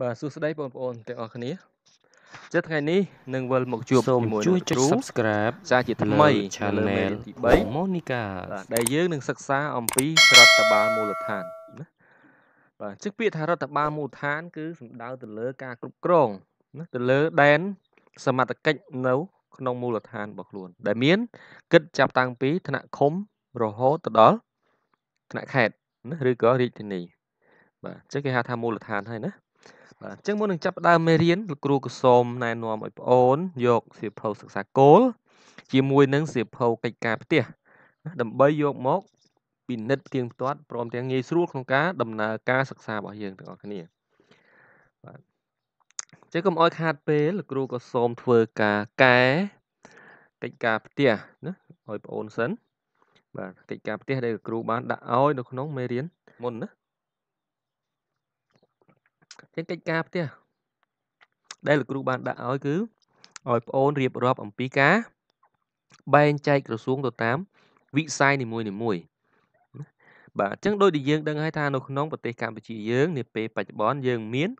បាទសួស្តីបងប្អូនទាំងអស់គ្នាចុះថ្ងៃនេះនឹងវិលមកជួបសូមជាមួយជួយនឹងចុចគ្រូ Subscribe សាជាថ្មីលើនៅលើមេ Channel រៀនទីរបស់3 Monica បាទដែលយើងនឹងសិក្សាអំពីរដ្ឋបាលមូលដ្ឋានណាបាទជឹកពាក្យថារដ្ឋបាលមូលដ្ឋាន គឺសំដៅទៅលើការគ្រប់គ្រងណាទៅលើដែនសមត្ថកិច្ចនៅក្នុងមូលដ្ឋានរបស់ខ្លួន ដែលមានគិតចាប់តាំងពីថ្នាក់ឃុំរហូតទៅដល់ថ្នាក់ខេត្តណាឬក៏រាជធានីបាទអញ្ចឹងគេហៅថាមូលដ្ឋានហើយណា បាទអញ្ចឹងមុននឹងចាប់ផ្ដើមមេរៀនលោកគ្រូក៏សូមណែនាំឲ្យប្អូនយកសៀវភៅសិក្សាគោលជាមួយនឹងសៀវភៅកិច្ចការផ្ទះណាដើម្បីយកមកពិនិត្យផ្ទៀងផ្ទាត់ព្រមទាំងងាយស្រួលក្នុងការដំណើរការសិក្សារបស់យើងទាំងអស់គ្នាបាទអញ្ចឹងកុំឲ្យខាតពេលលោកគ្រូក៏សូមធ្វើការកែកិច្ចការផ្ទះណាឲ្យប្អូនសិនបាទកិច្ចការផ្ទះដែលលោកគ្រូបានដាក់ឲ្យនៅក្នុងមេរៀនមុនណា ចឹងកិច្ចការផ្ទះដែលលោកគ្រូបានដាក់ឲ្យគឺឲ្យប្អូនរៀបរាប់អំពីការបែងចែកក្រសួងទៅតាមវិស័យនីមួយនីមួយបាទអញ្ចឹងដូចដែលយើងដឹងហើយថានៅក្នុងប្រទេសកម្ពុជាយើងនាពេលបច្ចុប្បន្នយើងមាន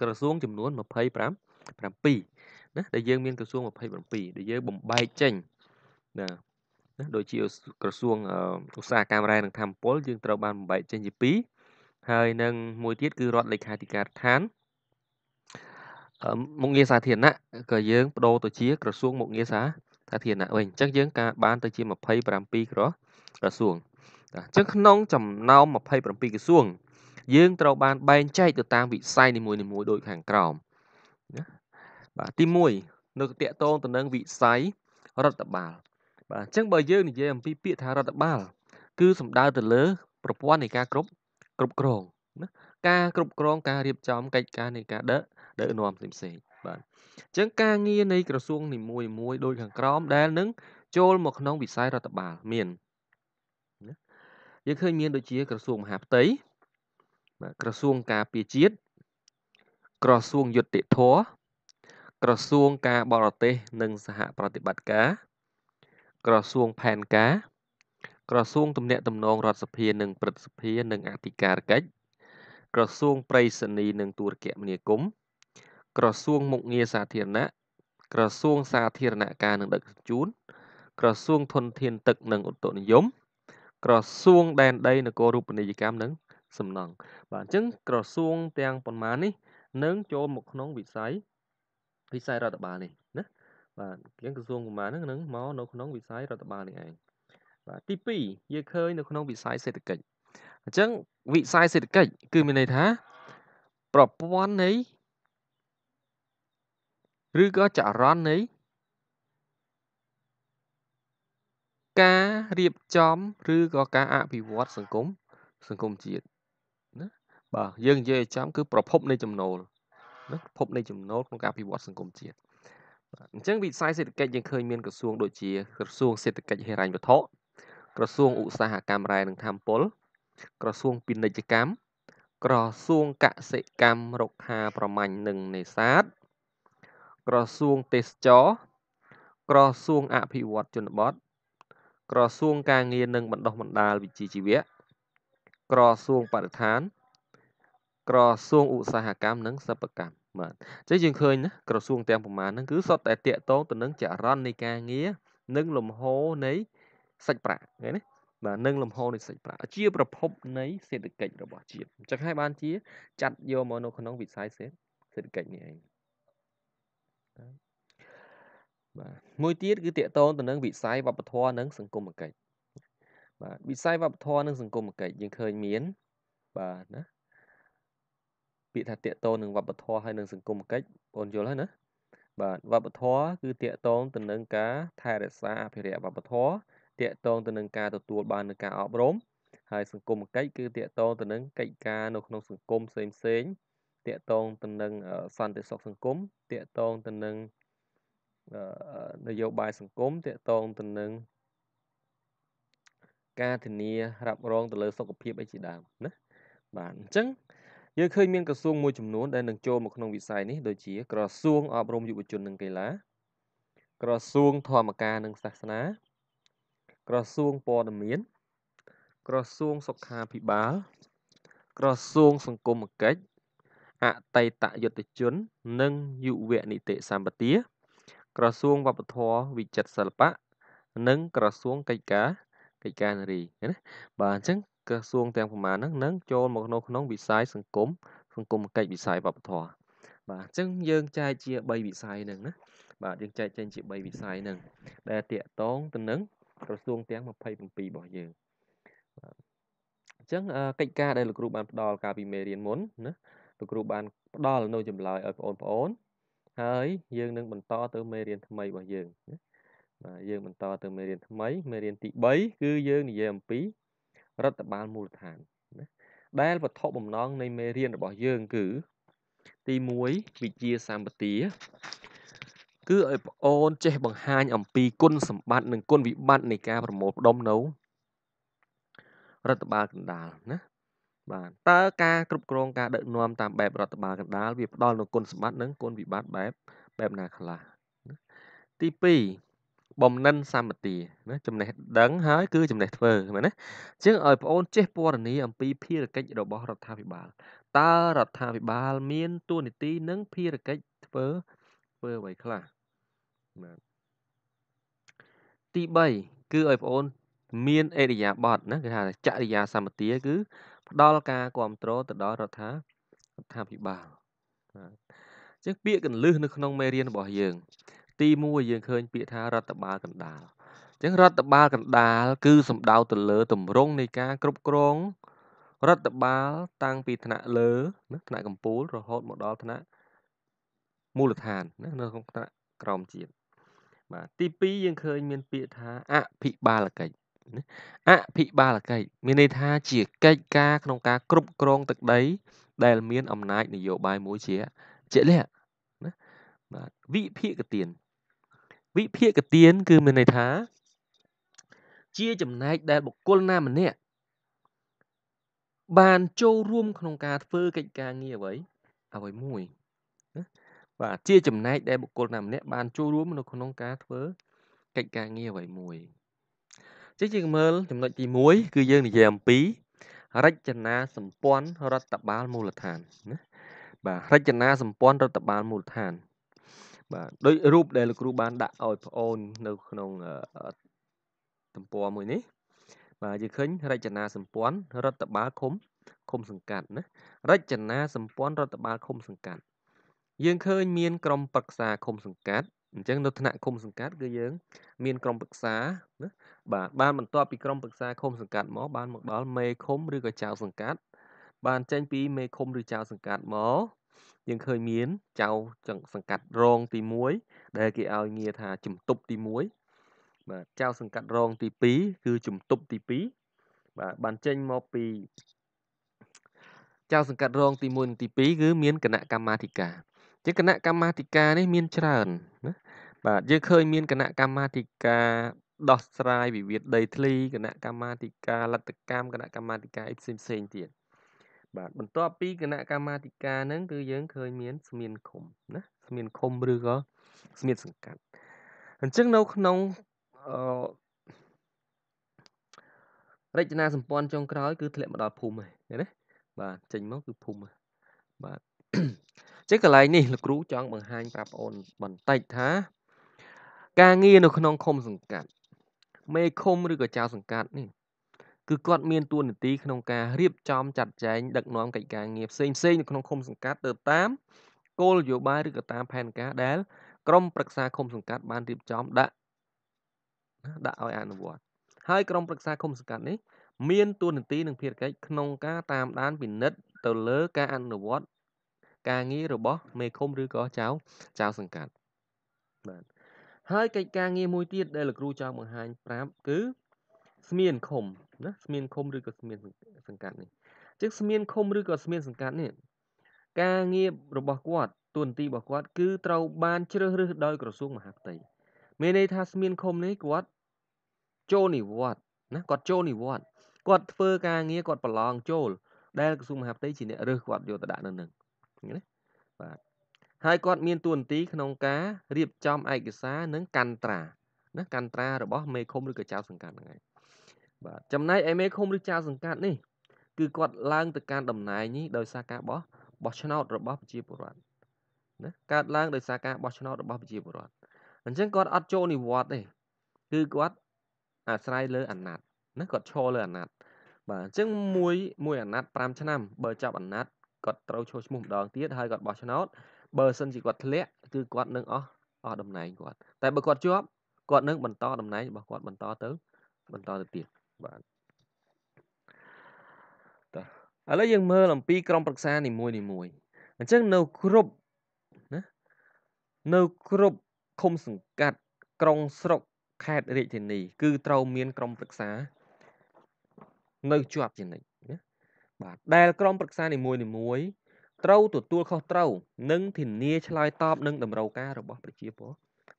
ក្រសួងចំនួន25 7ណាដែលយើងមានក្រសួង27ដែលយើងបំបែកចេញណាណាដូចជាក្រសួងឧស្សាហកម្មរ៉ែនិងធម្មពលយើងត្រូវបានបំបែកចេញជា2 ហើយនឹងមួយទៀតគឺរដ្ឋលេខាធិការដ្ឋានមុខងារសាធារណៈក៏យើងបដូរទៅជា ក្រសួងមុខងារសាធារណៈវិញអញ្ចឹងយើងការបានទៅជា27ក្រក្រសួងអញ្ចឹងក្នុងចំណោម27ក្រសួង យើងត្រូវបានបែងចែកទៅតាមវិស័យនីមួយៗដូចខាងក្រោមណាបាទទី1នៅតកតងទៅនឹងវិស័យរដ្ឋបាលបាទអញ្ចឹងបើយើងនិយាយអំពីពាក្យថារដ្ឋបាល គឺសំដៅទៅលើប្រព័ន្ធនៃការគ្រប់ គ្រប់គ្រងណាការគ្រប់គ្រងការរៀបចំកិច្ចការនៃការដឹកដឹកនាំផ្សេងផ្សេងបាទអញ្ចឹងការងារនៃក្រសួងនីមួយមួយដូចខាងក្រោមដែលនឹងចូលមកក្នុងវិស័យរដ្ឋបាលមានណាយើងឃើញមានដូចជាក្រសួងមហាផ្ទៃបាទក្រសួងការពារជាតិក្រសួងយុតិធធក្រសួងការបរទេស និងសហប្រតិបត្តិការក្រសួងផែនការ ក្រសួងទំនាក់ទំនងរដ្ឋសភានិងព្រឹទ្ធសភានិងអធិការកិច្ចក្រសួងប្រៃសណីនិងទូរគមនាគមន៍ក្រសួងមុខងារសាធារណៈក្រសួងសាធារណការនិងដឹកជញ្ជូនក្រសួងធនធានទឹកនិងឧតុនិយម ក្រសួងដែនដីនគររូបនីយកម្មនិងសំណង់បាទអញ្ចឹងក្រសួងទាំងប៉ុន្មាននេះនឹងចូលមកក្នុងវិស័យវិស័យរដ្ឋបាលនេះណាបាទអញ្ចឹងក្រសួងប៉ុន្មានហ្នឹងនឹងមកនៅក្នុងវិស័យរដ្ឋបាលនេះឯង បាទទី2យើងឃើញនៅក្នុងវិស័យសេដ្ឋកិច្ចអញ្ចឹងវិស័យសេដ្ឋកិច្ចគឺមានន័យថាប្រព័ន្ធនៃឬក៏ចរន្តនៃការរៀបចំ ឬក៏ការអភិវឌ្ឍសង្គមសង្គមជាតិណាបាទយើងនិយាយឲ្យចំគឺប្រភពនៃចំណូលណាប្រភពនៃចំណូលក្នុងការអភិវឌ្ឍសង្គមជាតិបាទអញ្ចឹងវិស័យសេដ្ឋកិច្ចយើងឃើញមានក្រសួងដូចជាក្រសួងសេដ្ឋកិច្ចហិរញ្ញវត្ថុ ក្រសួងឧស្សាហកម្មរ៉ែនិងធម្មពល ក្រសួងពាណិជ្ជកម្មក្រសួងកសិកម្មរុក្ខាប្រមាញ់និងនេសាទក្រសួងទេសចរក្រសួងអភិវឌ្ឍជនបទក្រសួងការងារនិងបណ្ដុះបណ្ដាលវិជ្ជាជីវៈក្រសួងបរិស្ថាន ក្រសួងឧស្សាហកម្មនិងសិប្បកម្មបាទអញ្ចឹងយើងឃើញណាក្រសួងទាំងប្រមាណហ្នឹងគឺសុទ្ធតែតាក់ទងទៅនឹងចរន្តនៃការងារនិងលំហូរនៃ សាច់ប្រាក់ឃើញទេបាទនិងលំហូរនៃសាច់ប្រាក់ជាប្រភពនៃសេដ្ឋកិច្ចរបស់ជាតិអញ្ចឹងហើយបានជា ចាត់យកមកនៅក្នុងវិស័យសេដ្ឋកិច្ចនេះឯងបាទមួយទៀតគឺតកតងទៅនឹងវិស័យវប្បធម៌និងសង្គមគិច្ចបាទវិស័យវប្បធម៌និងសង្គមគិច្ចយើងឃើញមានបាទណាពាក្យថាតកតងនឹងវប្បធម៌ហើយនិងសង្គមគិច្ចបងយល់ហើយណាបាទវប្បធម៌គឺតកតងទៅនឹងការថែរក្សាអភិរក្សវប្បធម៌ តកតងទៅនឹងការទទួលបាននូវការអប់រំហើយសង្គមគិច្ចគឺតកតងទៅនឹងកិច្ចការនៅក្នុងសង្គមផ្សេងផ្សេងតកតងទៅនឹងសន្តិសុខសង្គមតកតងទៅនឹងនយោបាយសង្គមតកតងទៅនឹងការធានារ៉ាប់រងទៅលើសុខភាពអីជាដើមណាបាទអញ្ចឹងយើងឃើញមានក្រសួងមួយចំនួនដែលនឹងចូលមកក្នុងវិស័យនេះដូចជាក្រសួងអប់រំយុវជននិងកីឡាក្រសួងធម្មការនិងសាសនា ក្រសួងព័ត៌មាន ក្រសួងសុខាភិបាល ក្រសួងសង្គមគិច្ចអអតីតយុទ្ធជន និងយុវនីតិសម្បទា ក្រសួងវប្បធម៌វិចិត្រសិល្បៈនិងក្រសួងកិច្ចការកិច្ចការនារីណាបាទអញ្ចឹងក្រសួងទាំងប្រមាណហ្នឹងនឹងចូលមកនៅក្នុងវិស័យសង្គមសង្គមកិច្ចវិស័យវប្បធម៌បាទអញ្ចឹងយើងចែកជា3វិស័យហ្នឹងណាបាទយើងចែកចេញជា3វិស័យហ្នឹងដែលតាកតងទៅនឹង ក្រសួងទាំង27របស់យើងបាទអញ្ចឹងកិច្ចការដែលលោកគ្រូបានផ្ដល់កាលពីមេរៀនមុនណាលោកគ្រូបានផ្ដល់នៅចម្លើយឲ្យបងប្អូនហើយយើងនឹងបន្តទៅមេរៀនថ្មីរបស់យើងណាបាទយើងបន្តទៅមេរៀនថ្មីមេរៀនទី3គឺយើងនិយាយអំពីរដ្ឋបាលមូលដ្ឋានណាដែលវត្ថុបំណងនៃមេរៀនរបស់យើងគឺទី1វិជាសម្បទា គឺឲ្យប្អូនចេះបង្ហាញអំពីគុណសម្បត្តិនិងគុណវិបត្តិនៃការប្រមូលផ្ដុំនៅរដ្ឋបាលកណ្ដាលណាបាទតើការគ្រប់គ្រងការដឹកនាំតាមបែបរដ្ឋបាលកណ្ដាលវាផ្ដល់នូវគុណសម្បត្តិនិងគុណវិបត្តិបែបបែបណាខ្លះទី2បំណិនសម្បទាណាចំណេះដឹងហើយគឺចំណេះធ្វើមែនណាជាងឲ្យបងអូនចេះពណ៌នាអំពីភារកិច្ចរបស់រដ្ឋាភិបាលតើរដ្ឋាភិបាល មានទួនាទីនិងភារកិច្ចធ្វើធ្វើអ្វីខ្លះ បាទទី3គឺឲ្យបងអូនមានអេរិយាបថណាគេថាចរិយាសម្បទាគឺ ផ្ដល់ការគ្រប់គ្រងទៅដល់រដ្ឋារដ្ឋាភិបាលបាទអញ្ចឹងពាក្យកលឹះនៅក្នុងមេរៀនរបស់យើង ទី1យើងឃើញពាក្យថារដ្ឋបាលកណ្ដាលអញ្ចឹងរដ្ឋបាលកណ្ដាលគឺសំដៅទៅលើទម្រង់នៃការគ្រប់គ្រងរដ្ឋបាលតាំងពីថ្នាក់លើណាថ្នាក់កម្ពូលរហូតមកដល់ថ្នាក់មូលដ្ឋានណានៅក្នុងថ្នាក់ក្រោមជាតិ បាទទី2យើងឃើញមានពាក្យថាអភិបាលកិច្ចអភិបាលកិច្ចមានន័យថាជាកិច្ចការក្នុងការគ្រប់គ្រងទឹកដី ដែលមានអំណាចនយោបាយមួយជាជាក់លាក់ណាបាទវិភាគទានវិភាគទានគឺមានន័យថា ជាចំណែកដែលបុគ្គលណាម្នាក់បានចូលរួមក្នុងការធ្វើកិច្ចការងារអ្វីអ្វីមួយណា បាទជាចំណែកដែលបុគ្គលណាម្នាក់បានចូលរួមនៅក្នុងការធ្វើកិច្ចការងារអ្វីមួយចឹងយើងមើលចំណុចទី1គឺយើងនិយាយអំពីរចនាសម្ព័ន្ធរដ្ឋបាលមូលដ្ឋានណាបាទរចនាសម្ព័ន្ធរដ្ឋបាលមូលដ្ឋាន បាទដោយរូបដែលលោកគ្រូបានដាក់ឲ្យប្អូននៅក្នុងទំព័រមួយនេះ បាទយើងឃើញរចនាសម្ព័ន្ធរដ្ឋបាលឃុំឃុំសង្កាត់ណារចនាសម្ព័ន្ធរដ្ឋបាលឃុំសង្កាត់ យើងឃើញមានក្រុមប្រឹក្សាឃុំសង្កាត់អញ្ចឹងនៅថ្នាក់ឃុំសង្កាត់គឺយើង មានក្រុមប្រឹក្សាណាបាទបានបន្ទាប់ពីក្រុមប្រឹក្សាឃុំសង្កាត់មកបានមកដល់មេឃុំឬក៏ចៅសង្កាត់ បានចេញពីមេឃុំឬចៅសង្កាត់មកយើងឃើញមានចៅសង្កាត់រងទី1ដែលគេឲ្យងារថាជំទប់ទី1បាទចៅសង្កាត់រងទី2គឺជំទប់ទី2បាទបានចេញមកពីចៅសង្កាត់រងទី1និងទី2គឺមានគណៈកម្មាធិការ ជាគណៈកម្មាធិការនេះមានច្រើនណាបាទយើងឃើញមានគណៈកម្មាធិការដោះស្រាយវិវាទដីធ្លីគណៈកម្មាធិការលទ្ធកម្មគណៈកម្មាធិការអីផ្សេងផ្សេងទៀតបាទបន្ទាប់ពីគណៈកម្មាធិការហ្នឹងគឺយើងឃើញមានស្មានឃុំណាស្មានឃុំឬក៏ស្មានសង្កាត់អញ្ចឹងនៅក្នុងអឺរចនាសម្ព័ន្ធចុងក្រោយគឺធ្លាក់មកដល់ភូមិហើយណាបាទចេញមកគឺភូមិបាទអញ្ចឹងកន្លែងនេះលោកគ្រូចង់បង្ហាញប្រាប់បងអូនបន្តិចថា ការងារនៅក្នុងឃុំសង្កាត់មេឃុំឬក៏ចៅសង្កាត់នេះគឺគាត់មានតួនាទីក្នុងការរៀបចំចាត់ចែងដឹកនាំកិច្ចការងារផ្សេងផ្សេងនៅក្នុងឃុំសង្កាត់ទៅតាមគោលនយោបាយឬក៏តាមផែនការដែលក្រមប្រឹក្សាឃុំសង្កាត់បានរៀបចំដាក់ដាក់ឲ្យអនុវត្តហើយក្រមប្រឹក្សាឃុំសង្កាត់នេះមានតួនាទីនិងភារកិច្ចក្នុងការតាមដានពិនិត្យទៅលើការអនុវត្ត ការងាររបស់មេឃុំឬក៏ចៅចៅសង្កាត់បាទហើយកិច្ចការងារមួយទៀតដែលលោកគ្រូចង់បង្ហាញប្រាប់គឺស្មានឃុំណាស្មានឃុំឬក៏ស្មានសង្កាត់នេះអញ្ចឹងស្មានឃុំឬក៏ស្មានសង្កាត់នេះការងាររបស់គាត់ទួនាទីរបស់គាត់គឺត្រូវបានជ្រើសរើសដោយក្រសួងមហាផ្ទៃមានន័យថាស្មានឃុំនេះគាត់ចូលនិវត្តន៍ណាគាត់ចូលនិវត្តន៍គាត់ធ្វើការងារគាត់ប្រឡងចូលដែលក្រសួងមហាផ្ទៃជាអ្នករើសគាត់យកទៅដាក់នៅនឹង ណាបាទហើយគាត់មានទួនាទីក្នុងការរៀបចំឯកសារនិងកន្ត្រាណាកន្ត្រារបស់មេឃុំឬក៏ចៅសង្កាត់ហ្នឹងឯងបាទចំណែកឯមេឃុំឬចៅសង្កាត់នេះគឺគាត់ឡើងទៅកាន់តំណែងនេះដោយសារការបោះបបោះឆ្នោតរបស់ប្រជាពលរដ្ឋណាកើតឡើងដោយសារការបោះឆ្នោតរបស់ប្រជាពលរដ្ឋអញ្ចឹងគាត់អត់ចូលនិវត្តន៍ទេគឺគាត់អាស្រ័យលើអាណត្តិណាគាត់ឈរលើអាណត្តិបាទអញ្ចឹងមួយមួយអាណត្តិ5ឆ្នាំបើចាប់អាណត្តិ គាត់ត្រូវចូលឈ្មោះម្ដងទៀតហើយគាត់បោះឆ្នោតបើសិនជាគាត់ធ្លាក់គឺគាត់នឹងអស់អស់តំណែងគាត់តែបើគាត់ជាប់គាត់នឹងបន្តតំណែងរបស់គាត់បន្តទៅបន្តទៅទៀតបាទតោះឥឡូវយើងមើលអំពីក្រុមប្រឹក្សានីមួយនីមួយអញ្ចឹងនៅគ្រប់ណានៅគ្រប់ឃុំសង្កាត់ក្រុងស្រុកខេត្តរាជធានី គឺត្រូវមានក្រុមប្រឹក្សា នៅជាប់ជានិច្ចណា បាទដែលក្រុមប្រឹក្សានីមួយនីមួយត្រូវទទួលខុសត្រូវនិងធានាឆ្លើយតបនឹងតម្រូវការរបស់ប្រជាព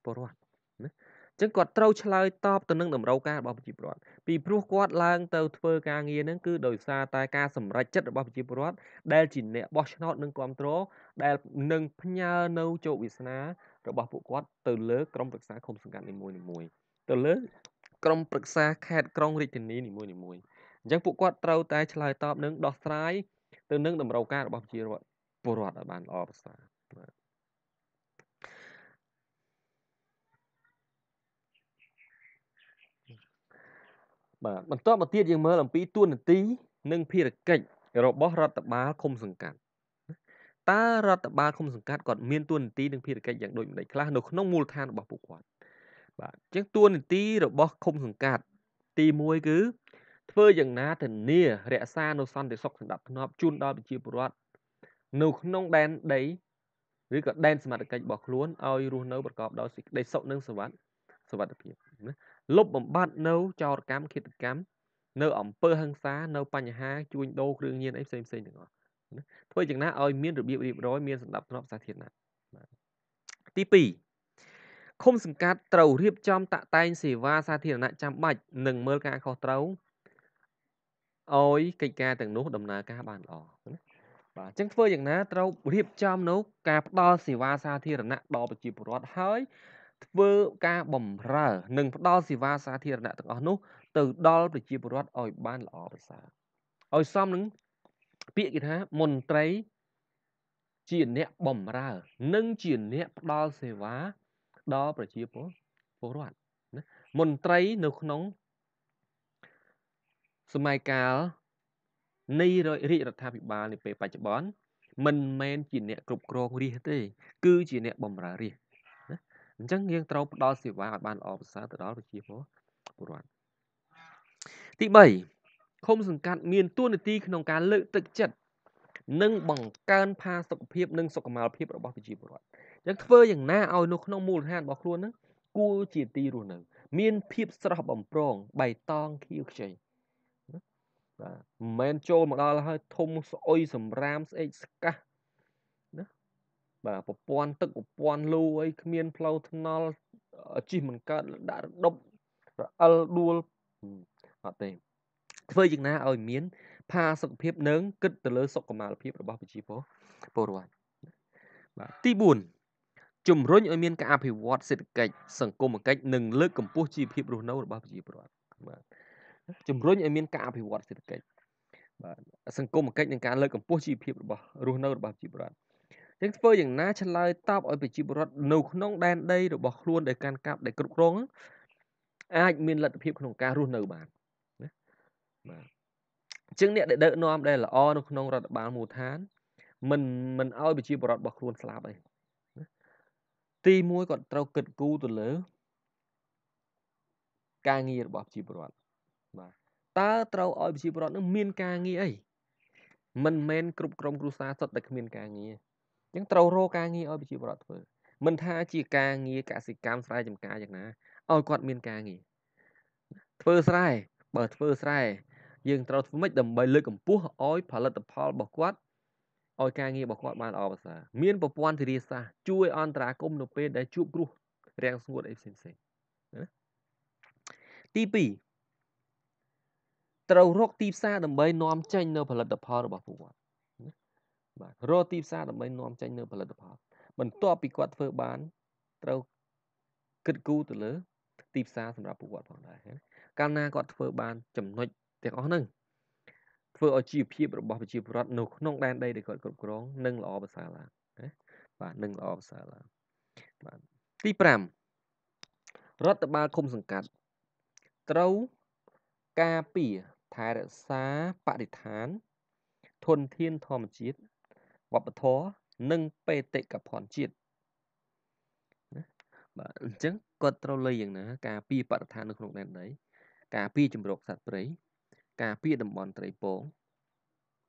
លរដ្ឋណាអញ្ចឹងគាត់ត្រូវឆ្លើយតបទៅនឹងតម្រូវការរបស់ប្រជាពលរដ្ឋពីព្រោះគាត់ឡើងទៅធ្វើការងារហ្នឹងគឺដោយសារតែការសម្រេចចិត្តរបស់ប្រជាពលរដ្ឋដែលជាអ្នកបោះឆ្នោតនិងគ្រប់គ្រងដែលនឹងផ្ញើនៅជោគវាសនារបស់ពួកគាត់ទៅលើក្រមប្រឹក្សាឃុំសង្កាត់នីមួយៗទៅលើក្រមប្រឹក្សាខេត្តក្រុងរាជធានីនីមួយៗ អញ្ចឹងពួកគាត់ត្រូវតែឆ្លើយតបនឹងដោះស្រាយទៅនឹងតម្រូវការរបស់ប្រជាពលរដ្ឋឲ្យបានល្អប្រសើរបាទបន្ទាប់មកទៀតយើងមើលអំពីទួនាទីនិងភារកិច្ចរបស់រដ្ឋបាលឃុំសង្កាត់តើរដ្ឋបាលឃុំសង្កាត់គាត់មានទួនាទីនិងភារកិច្ចយ៉ាងដូចម្តេចខ្លះនៅក្នុងមូលដ្ឋានរបស់ពួកគាត់បាទអញ្ចឹងទួនាទីរបស់ឃុំសង្កាត់ទី1គឺ ធ្វើយ៉ាងណាធានារក្សានូវសន្តិសុខសណ្ដាប់ធ្នាប់ជូនដល់ប្រជាពលរដ្ឋនៅក្នុងដែនដីឬក៏ដែនសមត្ថកិច្ចរបស់ខ្លួនឲ្យរស់នៅប្រកបដោយសេចក្តីសុខនិងសុវត្ថិសុវត្ថិភាពណាលុបបំបាត់នៅចោរកម្មឃាតកម្មនៅអំពើហិង្សានៅបញ្ហាជួញដូរគ្រឿងញៀនអីផ្សេងផ្សេងទាំងអស់ណាធ្វើយ៉ាងណាឲ្យមានរបៀបរៀបរយមានសណ្ដាប់ធ្នាប់សាធារណៈទី2ឃុំសង្កាត់ត្រូវរៀបចំតាក់តែងសេវាសាធារណៈចាំបាច់និងមើលការខុសត្រូវ ឲ្យកិច្ចការទាំងនោះដំណើរការបានល្អណាបាទអញ្ចឹងធ្វើយ៉ាងណាត្រូវរៀបចំនៅការផ្ដល់សេវាសាធារណៈដល់ប្រជាពលរដ្ឋហើយធ្វើការបំរើនិងផ្ដល់សេវាសាធារណៈទាំងអស់នោះទៅដល់ប្រជាពលរដ្ឋឲ្យបានល្អប្រសើរឲ្យសមនឹងពាក្យគេថាមន្ត្រីជាអ្នកបំរើ និងជាអ្នកផ្ដល់សេវាដល់ប្រជាពលរដ្ឋណាមន្ត្រីនៅក្នុង សម័យកាលនៃរាជរដ្ឋាភិបាលនាពេលបច្ចុប្បន្នមិនមែនជាអ្នកគ្រប់គ្រងរាជទេ គឺជាអ្នកបម្រើរាជណាអញ្ចឹងយើងត្រូវផ្ដល់សេវាឲ្យបានល្អប្រសើរទៅដល់ប្រជាពលរដ្ឋទី3ឃុំសង្កាត់មានតួនាទីក្នុងការលើកទឹកចិត្តនិងបង្កើនផាសុកភាពនិងសុខុមាលភាពរបស់ប្រជាពលរដ្ឋអញ្ចឹងធ្វើយ៉ាងណាឲ្យនៅក្នុងមូលដ្ឋានរបស់ខ្លួនហ្នឹងគួរជាទីរស់នៅ មានភាពស្រស់បំព្រងបៃតងខៀវខ្ចី បាទមិនមែនចូលមកដល់ហើយធំស្អុយសម្រាមស្អេកស្កះណាបាទប្រព័ន្ធទឹកប្រព័ន្ធលូអីគ្មានផ្លូវថ្នល់ជិះមិនកើតដាក់រដប់រអិលដួលអត់ទេធ្វើយ៉ាងណាឲ្យមានផាសុកភាពនិងគិតទៅលើសុខុមាលភាពរបស់ប្រជាពលរដ្ឋបាទទី4ជំរុញឲ្យមានការអភិវឌ្ឍសេដ្ឋកិច្ចសង្គមគិច្ចនិងលើកកម្ពស់ជីវភាពរស់នៅរបស់ប្រជាពលរដ្ឋបាទ ជំរុញឲ្យមានការអភិវឌ្ឍសេដ្ឋកិច្ចបាទសង្គមគិច្ចនិងការលើកកម្ពស់ជីវភាពរបស់រស់នៅរបស់ប្រជាពលរដ្ឋចឹងធ្វើយ៉ាងណាឆ្លើយតបឲ្យប្រជាពលរដ្ឋនៅក្នុងដែនដីរបស់ខ្លួនដែលកាន់កាប់ដែលគ្រប់គ្រងអាចមានលទ្ធភាពក្នុងការរស់នៅបានណាបាទអញ្ចឹងអ្នកដែលដឹកនាំដែលល្អនៅក្នុងរដ្ឋបាលមូលដ្ឋានមិនមិនឲ្យប្រជាពលរដ្ឋរបស់ខ្លួនស្លាប់អីណាទី1គាត់ត្រូវគិតគូរទៅលើ ការងាររបស់ប្រជាពលរដ្ឋ បាទតើត្រូវឲ្យប្រជាពលរដ្ឋនឹងមានការងារអីមិនមែនគ្រប់ក្រុមគ្រួសារសុទ្ធតែគ្មានការងារអញ្ចឹងត្រូវរកការងារឲ្យប្រជាពលរដ្ឋធ្វើមិនថាជាការងារកសិកម្មស្រែចម្ការយ៉ាងណាឲ្យគាត់មានការងារធ្វើស្រែបើធ្វើស្រែយើងត្រូវធ្វើម៉េចដើម្បីលើកកម្ពស់ឲ្យផលិតផលរបស់គាត់ឲ្យការងាររបស់គាត់បានល្អប្រសើរមានប្រព័ន្ធធារាសាស្ត្រជួយអន្តរាគមន៍នៅពេលដែលជួបគ្រោះរាំងស្ងួតអីផ្សេងៗណាទី2 ត្រូវរកទីផ្សារដើម្បីនាំចេញនៅផលិតផលរបស់ពួកគាត់ណាបាទរកទីផ្សារដើម្បីនាំចេញនៅផលិតផល បន្ទាប់ពីគាត់ធ្វើបានត្រូវគិតគូរទៅលើ ទីផ្សារសម្រាប់ពួកគាត់ផងដែរកាលណាគាត់ធ្វើបានចំណុចទាំងអស់ហ្នឹងធ្វើឲ្យជីវភាពរបស់ប្រជាពលរដ្ឋនៅក្នុងដែនដីដែលគាត់គ្រប់គ្រងនឹងល្អប្រសើរឡើងណាបាទនឹងល្អប្រសើរឡើងបាទទី5រដ្ឋបាលឃុំសង្កាត់ត្រូវការពារ ថែរក្សាបរិស្ថាន ធនធានធម្មជាតិវប្បធម៌និងបេតិកភណ្ឌជាតិណាបាទអញ្ចឹងគាត់ត្រូវលើយ៉ាងណា ការពារបរិស្ថាននៅក្នុងដែនដីការពារជំរកសត្វព្រៃការពារតំបន់ត្រីពង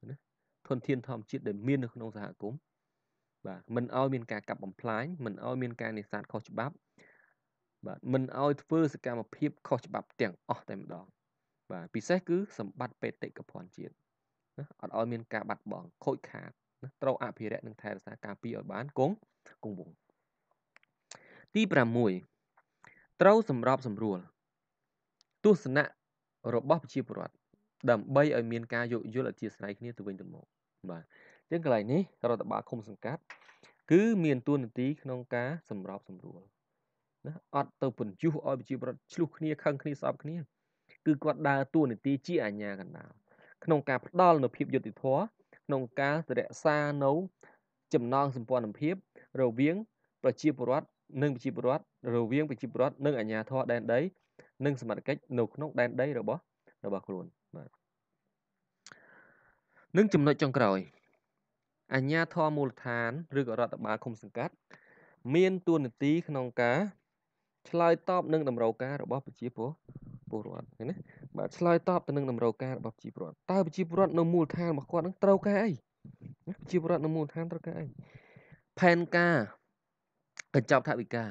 ណាធនធានធម្មជាតិដែលមាននៅក្នុងសហគមន៍បាទមិនឲ្យមានការកាប់បំផ្លាញមិនឲ្យមានការនេសាទខុសច្បាប់បាទមិនឲ្យធ្វើសកម្មភាពខុសច្បាប់ទាំងអស់តែម្ដង បាទពិសេសគឺសម្បត្តិបេតិកភណ្ឌជាតិណាអត់ឲ្យមានការបាត់បង់ខូចខាតណាត្រូវអភិរក្សនិងថែរក្សាការពារឲ្យបានគង់គង់វង្សទី6ត្រូវសម្របសម្រួលទស្សនៈរបស់ប្រជាពលរដ្ឋដើម្បីឲ្យមានការយោគយល់អធិស្ឋានគ្នាទៅវិញទៅមកបាទអញ្ចឹងកន្លែងនេះរដ្ឋបាលឃុំសង្កាត់គឺមានទួនាទីក្នុងការសម្របសម្រួលណាអត់ទៅបញ្ញុះឲ្យប្រជាពលរដ្ឋឆ្លុះគ្នាខឹងគ្នាស្អប់គ្នា គឺគាត់ដើរតួនាទីជាអាជ្ញាកណ្ដាលក្នុងការផ្ដល់នូវភាពយុត្តិធម៌ក្នុងការរក្សានៅចំណងសម្ព័ន្ធភាពរវាងប្រជាពលរដ្ឋនិងប្រជាពលរដ្ឋរវាងប្រជាពលរដ្ឋនិងអាជ្ញាធរដែនដីនិងសមត្ថកិច្ចនៅក្នុងដែនដីរបស់របស់ខ្លួនបាទនឹងចំណុចចុងក្រោយអញ្ញាធមមូលដ្ឋានឬក៏រដ្ឋបាលឃុំសង្កាត់ មានទួនាទីក្នុងការឆ្លើយតបនឹងតម្រូវការរបស់ប្រជាពល ពលរដ្ឋឃើញណាបាទឆ្លើយតបទៅនឹងតម្រូវការរបស់ប្រជាពលរដ្ឋតើប្រជាពលរដ្ឋនៅមូលដ្ឋានរបស់គាត់នឹងត្រូវការអីប្រជាពលរដ្ឋនៅមូលដ្ឋានត្រូវការអីផែនការកញ្ចប់ថវិកា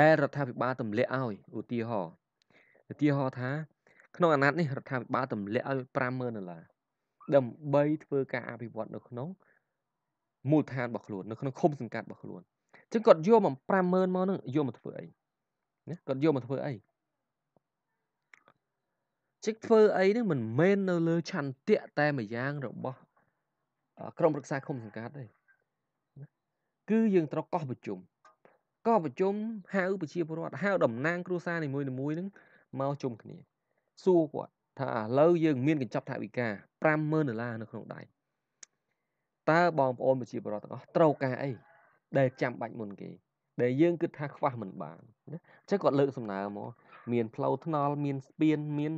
ដែលរដ្ឋាភិបាលទម្លាក់ឲ្យឧទាហរណ៍ឧទាហរណ៍ថា ក្នុងអាណត្តិនេះរដ្ឋាភិបាលទម្លាក់ឲ្យ50000ដុល្លារដើម្បីធ្វើការអភិវឌ្ឍនៅក្នុងមូលដ្ឋានរបស់ខ្លួននៅក្នុងឃុំសង្កាត់របស់ខ្លួនអញ្ចឹងគាត់យកមក50000មកហ្នឹងយកមកធ្វើអីណាគាត់យកមកធ្វើអី ជិះធ្វើអីហ្នឹងមិនមែននៅលើឆន្ទៈតែម្យ៉ាងរបស់ក្រុមប្រឹក្សាឃុំសង្កាត់ទេគឺយើងត្រូវកោះប្រជុំកោះប្រជុំហៅប្រជាពលរដ្ឋហៅតំណាងគ្រួសារនីមួយៗហ្នឹងមកជុំគ្នាសួរគាត់ថាឥឡូវយើងមានកញ្ចប់ថវិកា50000ដុល្លារនៅក្នុងដៃតើបងប្អូនប្រជាពលរដ្ឋទាំងអស់ត្រូវការអីដែលចាំបាច់មុនគេ ដែលយើងគិតថាខ្វះមិនបានណាអញ្ចឹងគាត់លើកសំណើមកមានផ្លូវថ្នល់មានស្ពានមាន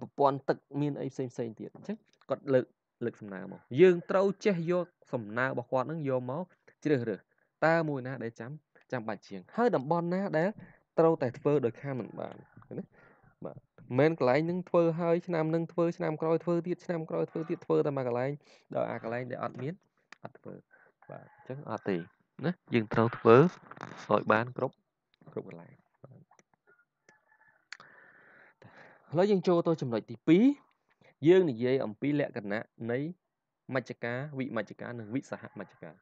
ប្រព័ន្ធទឹកមានអីផ្សេងផ្សេងទៀតអញ្ចឹងគាត់លើកលើកសំណើមកយើងត្រូវចេះយកសំណើរបស់គាត់នឹងយកមកជ្រើសរើសតើមួយណាដែលចាំចាំបាច់ជាង ហើយតំបន់ណាដែលត្រូវតែធ្វើដោយខានមិនបានណាបាទមិនកន្លែងនឹងធ្វើហើយឆ្នាំនឹងធ្វើឆ្នាំក្រោយធ្វើទៀតឆ្នាំក្រោយធ្វើទៀតធ្វើតែមួយកន្លែងដល់អាកន្លែងដែលអត់មានអត់ធ្វើបាទអញ្ចឹងអត់ទេណាយើងត្រូវធ្វើឲ្យបានគ្រប់គ្រប់កន្លែង ឥឡូវយើងចូលទៅចំណុចទី2យើងនិយាយអំពីលក្ខណៈនៃមជ្ឈការវិមជ្ឈការនិងវិសហមជ្ឈការ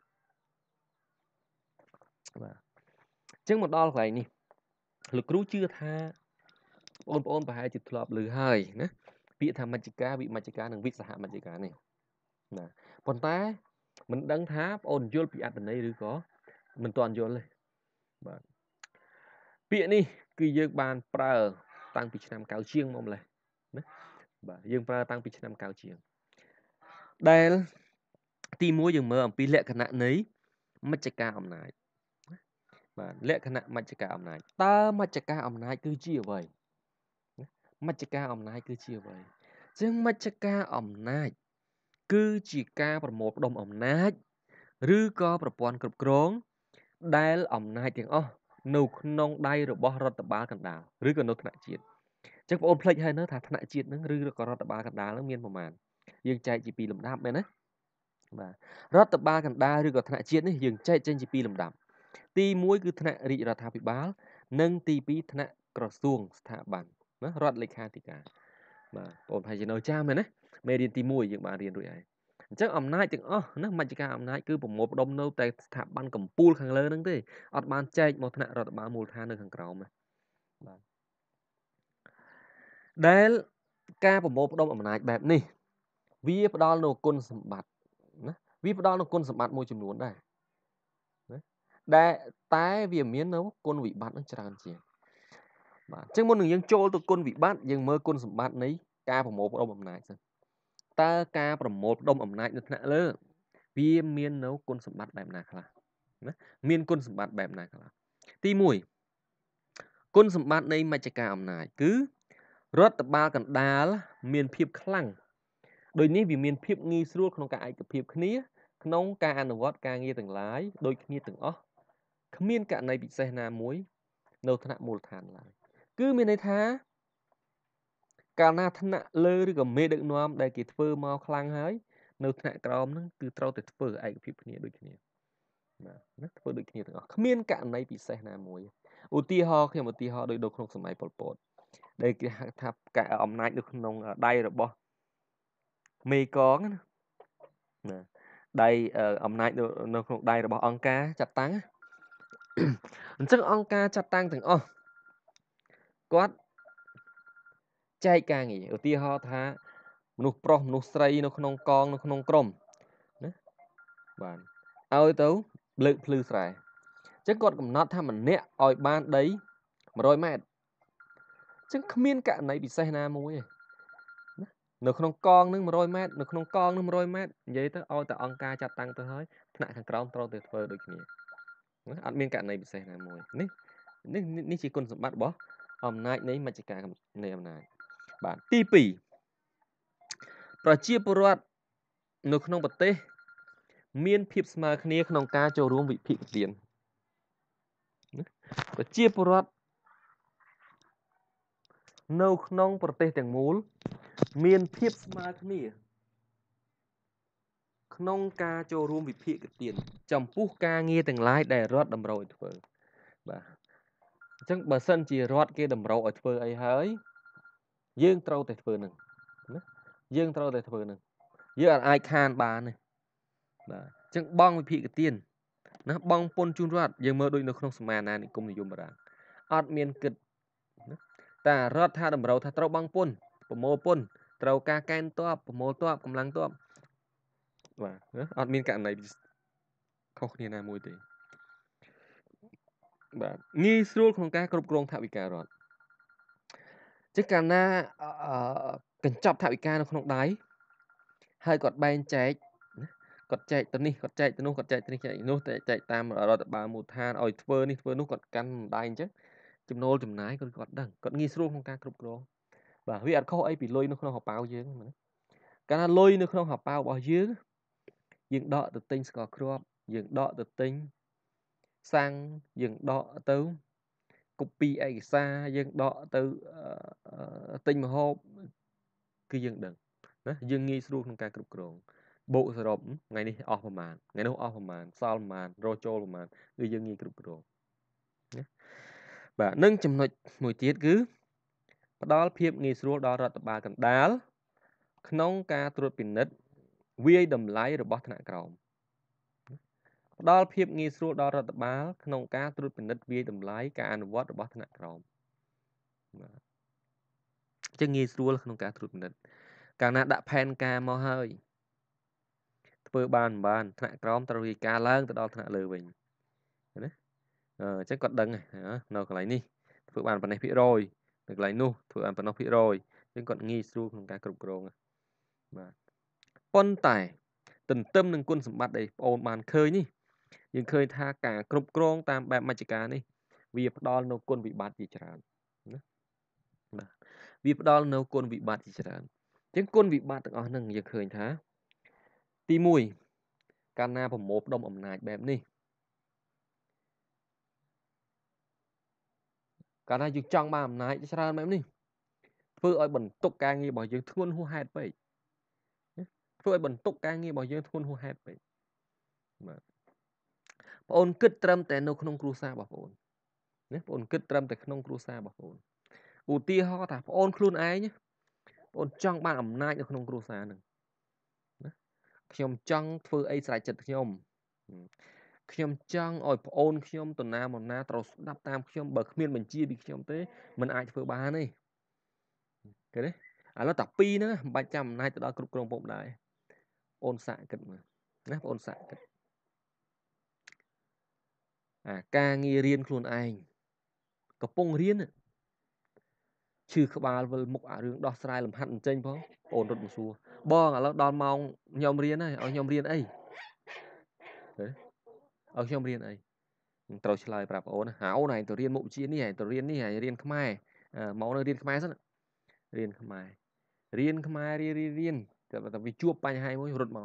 បាទអញ្ចឹងមកដល់កន្លែងនេះលោកគ្រូជឿថាបងប្អូនប្រហែលជាធ្លាប់ឮហើយណាពាក្យថាមជ្ឈការវិមជ្ឈការនិងវិសហមជ្ឈការនេះណាប៉ុន្តែមិនដឹងថាបងអូនយល់ពីអត្ថន័យឬក៏មិនទាន់យល់ទេបាទពាក្យនេះគឺយើងបានប្រើ តាំងពីឆ្នាំ90ជាងមកម្លេះណាបាទយើងប្រើតាំងពីឆ្នាំ90ជាងដែលទី1យើងមើលអំពីលក្ខណៈនៃមជ្ឈការអំណាចបាទលក្ខណៈមជ្ឈការអំណាចតើមជ្ឈការអំណាចគឺជាអ្វីមជ្ឈការអំណាចគឺជាអ្វីជាងមជ្ឈការអំណាច គឺជាការប្រមូលផ្ដុំអំណាច ឬក៏ប្រព័ន្ធគ្រប់គ្រងដែលអំណាចទាំងអស់ នៅក្នុងដៃរបស់រដ្ឋបាលកណ្ដាលឬក៏នៅថ្នាក់ជាតិអញ្ចឹងបងអូនភ្លេចហើយនៅថាថ្នាក់ជាតិហ្នឹងឬក៏រដ្ឋបាលកណ្ដាលហ្នឹងមានប្រមាណយើងចែកជាពីរលំដាប់មែនទេបាទរដ្ឋបាលកណ្ដាលឬក៏ថ្នាក់ជាតិនេះយើងចែកចេញជាពីរលំដាប់ទី1គឺថ្នាក់រាជរដ្ឋាភិបាល និងទី2ថ្នាក់ក្រសួងស្ថាប័នណារដ្ឋលេខាធិការបាទបងប្អូនប្រហែលជានៅចាំមែនណាមេរៀនទី1យើងបានរៀនរួចហើយ អញ្ចឹងអំណាចទាំងអស់ណាមជ្ឈការអំណាចគឺប្រមូលផ្ដុំនៅតែស្ថាប័នកម្ពុជាខាងលើហ្នឹងទេអត់បានចែកមកថ្នាក់រដ្ឋបាលមូលដ្ឋាននៅខាងក្រោមទេបាទដែលការប្រមូលផ្ដុំអំណាចបែបនេះវាផ្ដល់នូវគុណសម្បត្តិណាវាផ្ដល់នូវគុណសម្បត្តិមួយចំនួនដែរណាដែលតែវាមាននៅគុណវិបត្តិនឹងច្រើនជាងបាទអញ្ចឹងមុននឹងយើងចូលទៅគុណវិបត្តិយើងមើលគុណសម្បត្តិនៃការប្រមូលផ្ដុំអំណាចសិន តើការប្រមូលផ្ដុំអំណាចនៅថ្នាក់លើវាមាននៅគុណសម្បត្តិបែបណាខ្លះណាមានគុណសម្បត្តិបែបណាខ្លះទី1គុណសម្បត្តិនៃមជ្ឈការអំណាចគឺរដ្ឋបាលកណ្ដាលមានភាពខ្លាំងដោយនេះវាមានភាពងាយស្រួលក្នុងការឯកភាពគ្នា ក្នុងការអនុវត្តការងារទាំងឡាយដូចគ្នាទាំងអស់គ្មានករណីពិសេសណាមួយ នៅថ្នាក់មូលដ្ឋានឡើយគឺមានន័យថា កាលណាថ្នាក់លើឬក៏មេដឹកនាំដែលគេធ្វើមកខ្លាំងហើយនៅថ្នាក់ក្រោមហ្នឹងគឺត្រូវតែធ្វើឯកភាពគ្នាដូចគ្នាបាទណាធ្វើដូចគ្នាទាំងអស់គ្មានករណីពិសេសណាមួយឧទាហរណ៍ខ្ញុំឧទាហរណ៍ដូចនៅក្នុងសម័យប៉ុលពតដែលគេហៅថាការអំណាចនៅក្នុងដៃរបស់មេកងណាណាដៃអំណាចនៅក្នុងដៃរបស់អង្គការចាត់តាំងអញ្ចឹងអង្គការចាត់តាំងទាំងអស់គាត់ ចែកការងារឧទាហរណ៍ថាមនុស្សប្រុសមនុស្សស្រីនៅក្នុងកងនៅក្នុងក្រុមណាបាទឲ្យទៅលើកភ្លឺស្រែអញ្ចឹងគាត់កំណត់ថាម្នាក់ឲ្យបានដី100ម៉ែត្រអញ្ចឹងគ្មានករណីពិសេសណាមួយទេនៅក្នុងកងនឹង100ម៉ែត្រនៅក្នុងកងនឹង100ម៉ែត្រនិយាយទៅឲ្យតែអង្គការចាត់តាំងទៅហើយថ្នាក់ខាងក្រោមត្រូវតែធ្វើដូចគ្នាអត់មានករណីពិសេសណាមួយនេះនេះនេះជាគុណសម្បត្តិរបស់អំណាចនៃមជ្ឈការនៃអំណាច បាទទី2ប្រជាពលរដ្ឋនៅក្នុងប្រទេស មានភាពស្មើគ្នាក្នុងការចូលរួមវិភាគទានប្រជាពលរដ្ឋនៅក្នុងប្រទេសទាំងមូល មានភាពស្មើគ្នា ក្នុងការចូលរួមវិភាគទានចំពោះការងារទាំងឡាយដែលរដ្ឋតម្រូវឲ្យធ្វើបាទអញ្ចឹងបើសិនជារដ្ឋគេតម្រូវឲ្យធ្វើអីហើយ យើងត្រូវតែធ្វើនឹងណាយើងត្រូវតែធ្វើនឹងយើងអាចខានបានទេបាទអញ្ចឹងបងវិភាគទានណាបងពុនជូនរដ្ឋយើងមើលដូចនៅក្នុងសមាណានិគមនិយមបារាំងអត់មានគិតណាតែរដ្ឋថាតម្រូវថាត្រូវបងពុនប្រមូលពុនត្រូវការកែនតបប្រមូលតបកម្លាំងតបបាទអត់មានករណីខុសគ្នាណាមួយទេបាទងាយស្រួលក្នុងការគ្រប់គ្រងថវិការដ្ឋ ជាកាលណាកញ្ចប់ថវិកានៅក្នុងដៃហើយគាត់បែងចែកគាត់ចែកទៅនេះគាត់ចែកទៅនោះគាត់ចែកទៅនេះចែកនោះតែចែកតាមរដ្ឋបាលមូលដ្ឋានឲ្យធ្វើនេះធ្វើនោះគាត់កាន់ដៃអញ្ចឹងចំណូលចំណាយគាត់គាត់ដឹងគាត់ងាយស្រួលក្នុងការគ្រប់គ្រងបាទវាអត់ខុសអីពីលុយនៅក្នុងហប៉ៅយើងណាកាលណាលុយនៅក្នុងហប៉ៅរបស់យើងយើងដកទៅទិញស្ករគ្រាប់យើងដកទៅទិញសាំងយើងដកទៅ កូពីឯកសារយើងដកទៅទិញម្ហូបគឺយើងដឹងណាយើងងាយស្រួលក្នុងការគ្រប់គ្រងបូកសរុបថ្ងៃនេះអស់ប្រមាណថ្ងៃនោះអស់ប្រមាណសល់ប្រមាណរកចូលប្រមាណគឺយើងងាយគ្រប់គ្រងណាបាទនឹងចំណុចមួយទៀតគឺផ្ដល់ភាពងាយស្រួលដល់រដ្ឋបាលកណ្ដាលក្នុងការត្រួតពិនិត្យវាយតម្លៃរបស់ថ្នាក់ក្រោម ផ្ដល់ភាពងាយស្រួលដល់រដ្ឋបាល ក្នុងការត្រួតពិនិត្យវាយតម្លៃការអនុវត្តរបស់ថ្នាក់ក្រោមបាទចឹងងាយស្រួលក្នុងការត្រួតពិនិត្យកាលណាដាក់ផែនការមកហើយធ្វើបានមិនបានថ្នាក់ក្រោមត្រូវរាយការណ៍ឡើងទៅដល់ថ្នាក់លើវិញណាអញ្ចឹងគាត់ដឹងនៅកន្លែងនេះធ្វើបានប៉ុណ្ណេះភាគរយនៅកន្លែងនោះធ្វើបានប៉ុណ្ណោះភាគរយអញ្ចឹងគាត់ងាយស្រួលក្នុងការគ្រប់គ្រងបាទប៉ុន្តែ ទន្ទឹមនឹងគុណសម្បត្តិដែលបងអូនបានឃើញនេះ យើងឃើញថាការគ្រប់គ្រងតាមបែបមជ្ឈការនេះវាផ្ដល់នូវគុណវិបត្តិជាច្រើនណាបាទវាផ្ដល់នូវគុណវិបត្តិជាច្រើនអញ្ចឹងគុណវិបត្តិទាំងអស់ហ្នឹងយើងឃើញថា ទី1កាលណាប្រមូលផ្ដុំអំណាចបែបនេះកាលណាយើងចង់បានអំណាចច្រើនបែបនេះធ្វើឲ្យបន្ទុកការងាររបស់យើងធ្ងន់ហួសហេតុពេកធ្វើឲ្យបន្ទុកការងាររបស់យើងធ្ងន់ហួសហេតុពេកបាទ បងអូនគិតត្រឹមតែនៅក្នុងគ្រួសាររបស់បងអូនណាបងអូនគិតត្រឹមតែក្នុងគ្រួសាររបស់បងអូនឧទាហរណ៍ថាបងអូនខ្លួនឯងបងអូនចង់បានអំណាចនៅក្នុងគ្រួសារហ្នឹងណាខ្ញុំចង់ធ្វើអីស្រេចចិត្តខ្ញុំខ្ញុំចង់ឲ្យប្អូនខ្ញុំទៅណាមកណាត្រូវស្ដាប់តាមខ្ញុំបើគ្មានបញ្ជាពីខ្ញុំទេมันអាចធ្វើបានទេឃើញទេឥឡូវតាពីរហ្នឹងមិនបាច់ចាំអំណាចទៅដល់គ្រប់គ្រងពុកម្ដាយអូនសាក់គិតមើលណាបងអូនសាក់គិត អាការងាររៀនខ្លួនឯងកំពុងរៀនឈឺក្បាលវិលមុខអារឿងដោះស្រាយលំហាត់អញ្ចឹងផងបងរត់មកសួរបងឥឡូវដល់ម៉ោងខ្ញុំរៀនហើយឲ្យខ្ញុំរៀនអីឲ្យខ្ញុំរៀនអីត្រូវឆ្លើយប្រាប់អូនហៅអូនឯងទៅរៀនមុខវិជ្ជានេះឯងទៅរៀននេះឯងរៀនខ្មែរមកនៅរៀនខ្មែរសិនរៀនខ្មែររៀនខ្មែររៀនរៀនតែតែវាជួបបញ្ហាមួយរត់មក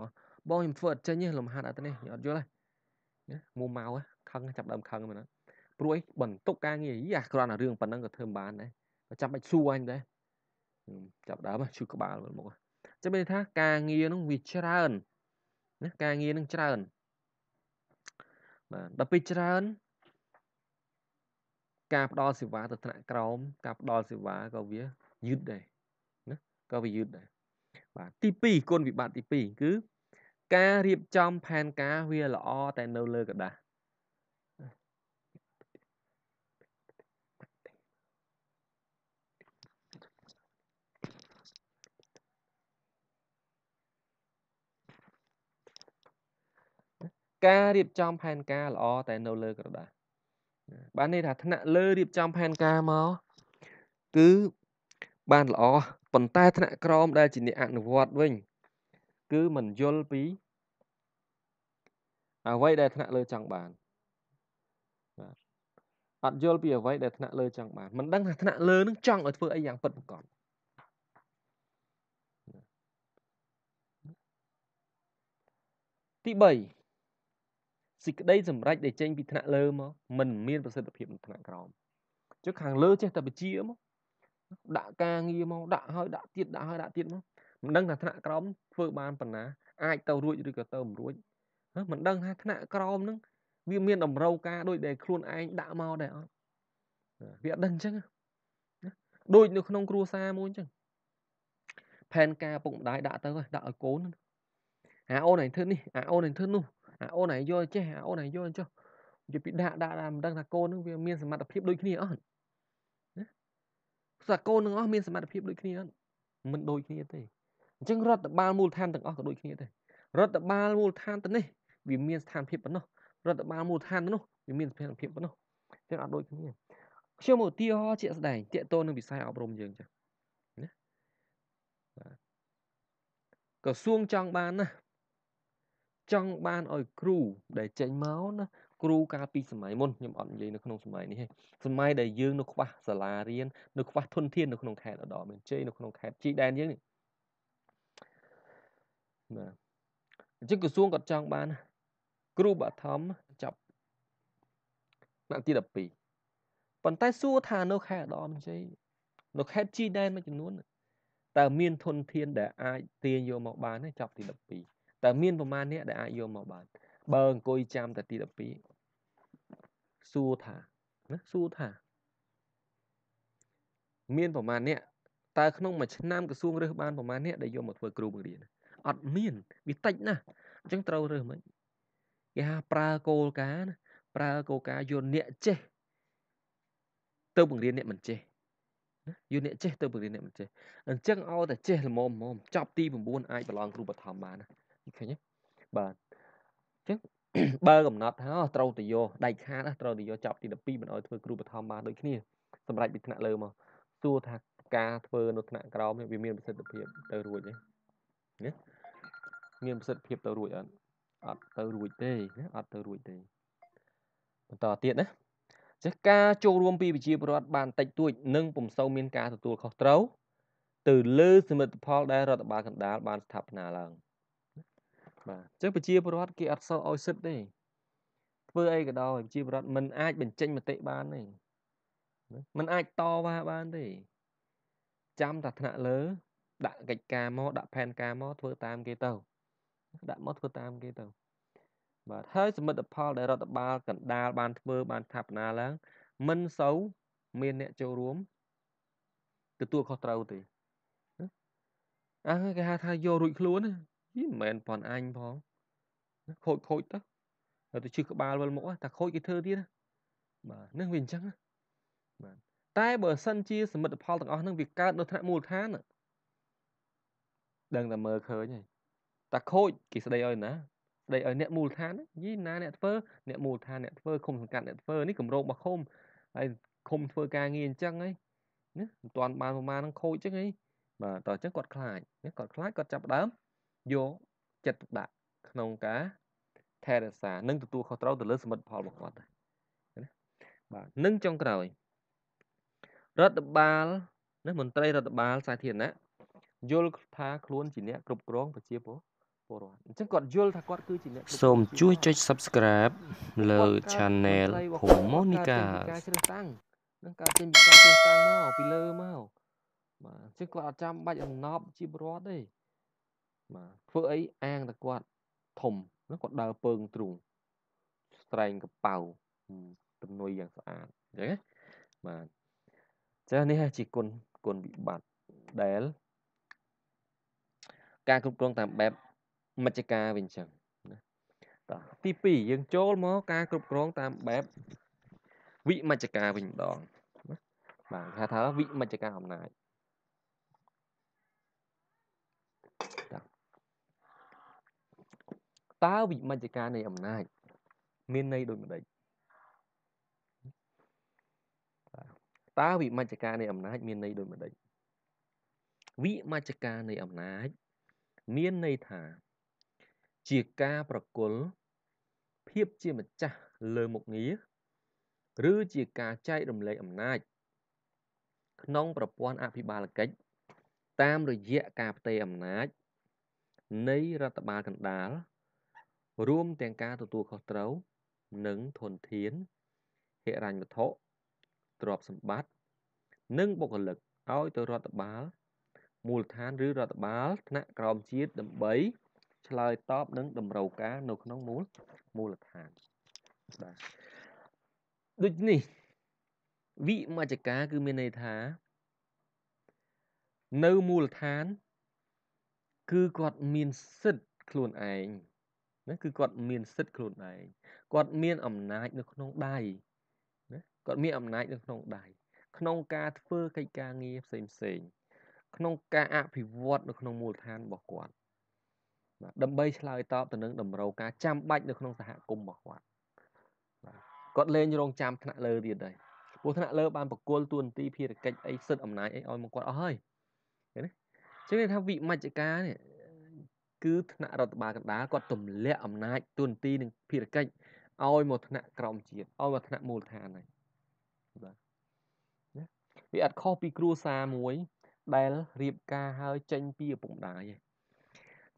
បងខ្ញុំធ្វើអត់ចេញទេលំហាត់អត់ទេនេះអត់យល់ទេមួម៉ៅ ខឹងចាប់ដើមខឹងមែនព្រោះអីបន្ទុកការងារយ៉ាគ្រាន់តែរឿងប៉ុណ្ណឹងក៏ធ្វើមិនបានដែរចាំបាច់សួរអញដែរចាប់ដើមឈឺក្បាលមកចាំមានថាការងារនោះវាច្រើនណាការងារនឹងច្រើនបាទដល់ពេលច្រើនការផ្ដល់សេវាទៅថ្នាក់ក្រោមការផ្ដល់សេវាក៏វាយឺតដែរណាក៏វាយឺតដែរបាទទី2គុណវិបត្តិទី2គឺការរៀបចំផែនការវាល្អតែនៅលើกระดาษ ការរៀបចំផែនការល្អតែនៅលើក្រដាសបានន័យថាថ្នាក់លើរៀបចំផែនការមកគឺបានល្អប៉ុន្តែថ្នាក់ក្រោមដែលជាអ្នកអនុវត្តវិញ គឺមិនយល់ពីអ្វីដែលថ្នាក់លើចង់បានបាទអត់យល់ពីអ្វីដែលថ្នាក់លើចង់បានមិនដឹងថាថ្នាក់លើនឹងចង់ឲ្យធ្វើអីយ៉ាងពិតប្រាកដទី3 សេចក្តីសម្រេចដែលចេញពីថ្នាក់លើមកมันមានប្រសិទ្ធភាពនៅថ្នាក់ក្រោមចុះខាងលើចេះតែបជាមកដាក់ការងារមកដាក់ហើយដាក់ទៀតដាក់ហើយដាក់ទៀតមកមិនដឹងថាថ្នាក់ក្រោមធ្វើបានប៉ុណ្ណាអាចទៅរួចឬក៏ទៅមិនរួចមិនដឹងថាថ្នាក់ក្រោមហ្នឹងវាមានតម្រូវការដូចដែលខ្លួនឯងដាក់មកដែរអត់វាអត់ដឹងអញ្ចឹងដូចនៅក្នុងគ្រួសារមួយអញ្ចឹងផែនការពុកម្ដាយដាក់ទៅដាក់ឲ្យកូនអាអូនឯងធ្វើនេះអាអូនឯងធ្វើនោះ អាអូនឯងយកចេះអាអូនឯងយកចុះនិយាយពីដាក់ដាក់មិនដឹងថាកូននឹងវាមានសមត្ថភាពដូចគ្នាអត់ណាស្អាកូននឹងអស់មានសមត្ថភាពដូចគ្នាអត់មិនដូចគ្នាទេអញ្ចឹងរដ្ឋបាលមូលដ្ឋានទាំងអស់ក៏ដូចគ្នាដែររដ្ឋបាលមូលដ្ឋានទៅនេះវាមានស្ថានភាពប៉ុណ្ណោះរដ្ឋបាលមូលដ្ឋានទៅនោះវាមានស្ថានភាពប៉ុណ្ណោះអញ្ចឹងអត់ដូចគ្នាខ្ញុំឧទាហរណ៍ជាក់ស្ដែងតកតូននឹងវិស័យអប់រំយើងចាណាក្រសួងចង់បានណា ចង់បានឲ្យគ្រូដែលចេញមកណាគ្រូកាលពីសម័យមុនខ្ញុំអត់និយាយនៅក្នុងសម័យនេះទេសម័យដែលយើងនៅខ្វះសាលារៀននៅខ្វះធនធាននៅក្នុងខេត្តឧត្តរមានជ័យនៅក្នុងខេត្តជីដែនយើងនេះណាអញ្ចឹងក្រសួងគាត់ចង់បានគ្រូបឋមចាប់ថ្នាក់ទី12ប៉ុន្តែសួរថានៅខេត្តឧត្តរមានជ័យនៅខេត្តជីដែនមួយចំនួនតើមានធនធានដែលអាចទាញយកមកបានទេចាប់ទី12 តើមានប្រមាណអ្នកដែលអាចយកមកបានបើអង្គុយចាំតែទី12សួរថាណាសួរថាមានប្រមាណអ្នកតើក្នុងមួយឆ្នាំក្រសួងរើសបានប្រមាណអ្នកដែលយកមកធ្វើគ្រូបង្រៀនអត់មានវាតិចណាស់អញ្ចឹងត្រូវរើសមិនគេហៅប្រើគោលការណ៍ណាប្រើគោលការណ៍យកអ្នកចេះទៅបង្រៀនអ្នកមិនចេះយកអ្នកចេះទៅបង្រៀនអ្នកមិនចេះអញ្ចឹងឲ្យតែចេះល្មមល្មមចប់ទី9អាចប្រឡងគ្រូបឋមបានណា ឃើញទេបាទអញ្ចឹងបើកំណត់ថាត្រូវទៅយកដៃខាតត្រូវទៅយកចាប់ទី12មិនឲ្យធ្វើគ្រូបឋមបានដូចគ្នាសម្រាប់ពីថ្នាក់លើមកសួរថាការធ្វើនៅថ្នាក់ក្រោមវាមានប្រសិទ្ធភាពទៅរួចទេណាមានប្រសិទ្ធភាពទៅរួចអត់អត់ទៅរួចទេណាអត់ទៅរួចទេបន្តទៀតណាចេះការចូលរួមពីវិជាពលរដ្ឋបានតិចតួចនិងពុំសូវមានការទទួលខុសត្រូវទៅលើសមិទ្ធផលដែលរដ្ឋបាលកណ្ដាលបានស្ថាបនាឡើង បាទអញ្ចឹងប្រជាពលរដ្ឋគេអត់សូវឲ្យសិទ្ធទេធ្វើអីក៏ដោយប្រជាពលរដ្ឋមិនអាចបញ្ចេញមតិបានទេមិនអាចតវ៉ាបានទេចាំតែថ្នាក់លើ ដាក់កិច្ចការមកដាក់ផែនការមកធ្វើតាមគេទៅដាក់មកធ្វើតាមគេទៅបាទហើយសមិទ្ធផលដែលរដ្ឋបាលកណ្ដាលបានធ្វើបានស្ថាបនាឡើងមិនសូវមានអ្នកចូលរួមទទួលខុសត្រូវទេអើគេហៅថាយករួចខ្លួនយី មិនមែនប៉ុនអញផងខូចខូចទៅហើយទៅជិះក្បាលវិលមុខតែខូចគេធ្វើទៀតបាទនឹងវាអញ្ចឹងបាទតែបើសិនជាសមិទ្ធផលទាំងអស់ហ្នឹងវាកើតនៅថ្នាក់មូលដ្ឋានដឹងតែមើលឃើញហើយតែខូចគេស្ដីឲ្យណាស្ដីឲ្យអ្នកមូលដ្ឋានយីណាអ្នកធ្វើអ្នកមូលដ្ឋានអ្នកធ្វើឃុំសង្កាត់អ្នកធ្វើនេះគម្រោងរបស់ឃុំហើយឃុំធ្វើការងារអញ្ចឹងហីយណាមិនទាន់បានប្រមាណនឹងខូចចឹងអីបាទតោះអញ្ចឹងគាត់ខ្លាចណាគាត់ខ្លាចគាត់ចាប់ដើម យកចិត្តទុកដាក់ក្នុងការថែរក្សានិងទទួលខុសត្រូវទៅលើសមិទ្ធផលរបស់គាត់ដែរណាបាទនឹងចុងក្រោយរដ្ឋបាលណាមន្ត្រីរដ្ឋបាលសាធារណៈយល់ថាខ្លួនជាអ្នកគ្រប់គ្រងប្រជាពលរដ្ឋអញ្ចឹងគាត់យល់ថាគាត់គឺជាអ្នកសូមជួយចុច Subscribe លើ Channel ភូមិ Monica ការជ្រើសតាំងនឹងការចេញពីការជ្រើសតាំងមកពីលើមកបាទអញ្ចឹងគាត់អត់ចាំបាច់អំណប់ជាពលរដ្ឋទេ បាទធ្វើអីអាងតែគាត់ធំហ្នឹងគាត់ដើរពើងទ្រូងស្រែងកប៉ៅទំនុយយ៉ាងស្អាតអញ្ចឹងណាបាទចានេះជាគុណគុណវិបត្តិដែលការគ្រប់គ្រងតាមបែបមជ្ឈការវិញចឹងណាតោះទី2យើងចូលមកការគ្រប់គ្រងតាមបែបវិមជ្ឈការវិញម្ដងណាបាទគេថាវិមជ្ឈការអំណាច តើវិមជ្ឈការនៃអំណាចមានន័យដូចម្ដេចតើវិមជ្ឈការនៃអំណាចមានន័យដូចម្ដេចវិមជ្ឈការនៃអំណាចមានន័យថា ជាការប្រគល់ភាពជាម្ចាស់លើមុខងារឬជាការចែករំលែកអំណាច ក្នុងប្រព័ន្ធអភិបាលកិច្ចតាមរយៈការផ្ទេរអំណាចនៃរដ្ឋបាលកណ្ដាល រួមទាំងការទទួលខុសត្រូវនិងធនធានហិរញ្ញវត្ថុទ្រព្យសម្បត្តិនិងបុគ្គលិកឲ្យទៅរដ្ឋបាលមូលដ្ឋានឬរដ្ឋបាលថ្នាក់ក្រោមជាតិដើម្បីឆ្លើយតបនឹងតម្រូវការនៅក្នុងមូលមូលដ្ឋានបាទដូចនេះវិមជ្ឈការគឺមានន័យថានៅមូលដ្ឋាន គឺគាត់មានសិទ្ធខ្លួនឯង ណាគឺគាត់មានសិទ្ធខ្លួនឯងគាត់មានអំណាចនៅក្នុងដៃណាគាត់មានអំណាចនៅក្នុងដៃក្នុងការធ្វើកិច្ចការងារផ្សេងផ្សេងក្នុងការអភិវឌ្ឍនៅក្នុងមូលដ្ឋានរបស់គាត់បាទដើម្បីឆ្លើយតបទៅនឹងតម្រូវការចាំបាច់នៅក្នុងសហគមន៍របស់គាត់បាទគាត់លែងរងចាំថ្នាក់លើទៀតហើយព្រោះថ្នាក់លើបានបកគលទួនាទីភារកិច្ចអីសិទ្ធអំណាចអីឲ្យមកគាត់អស់ហើយឃើញទេចឹងថាវិមជ្ឈការនេះ គឺថ្នាក់រដ្ឋបាលកណ្ដាលគាត់ទម្លាក់អំណាចទួនាទីនិងភារកិច្ចឲ្យមកថ្នាក់ក្រោមជាតិឲ្យមកថ្នាក់មូលដ្ឋានហើយបាទណាវាអត់ខុសពីគ្រួសារមួយ ដែលរៀបការហើយចេញពីឪពុកម្ដាយឯង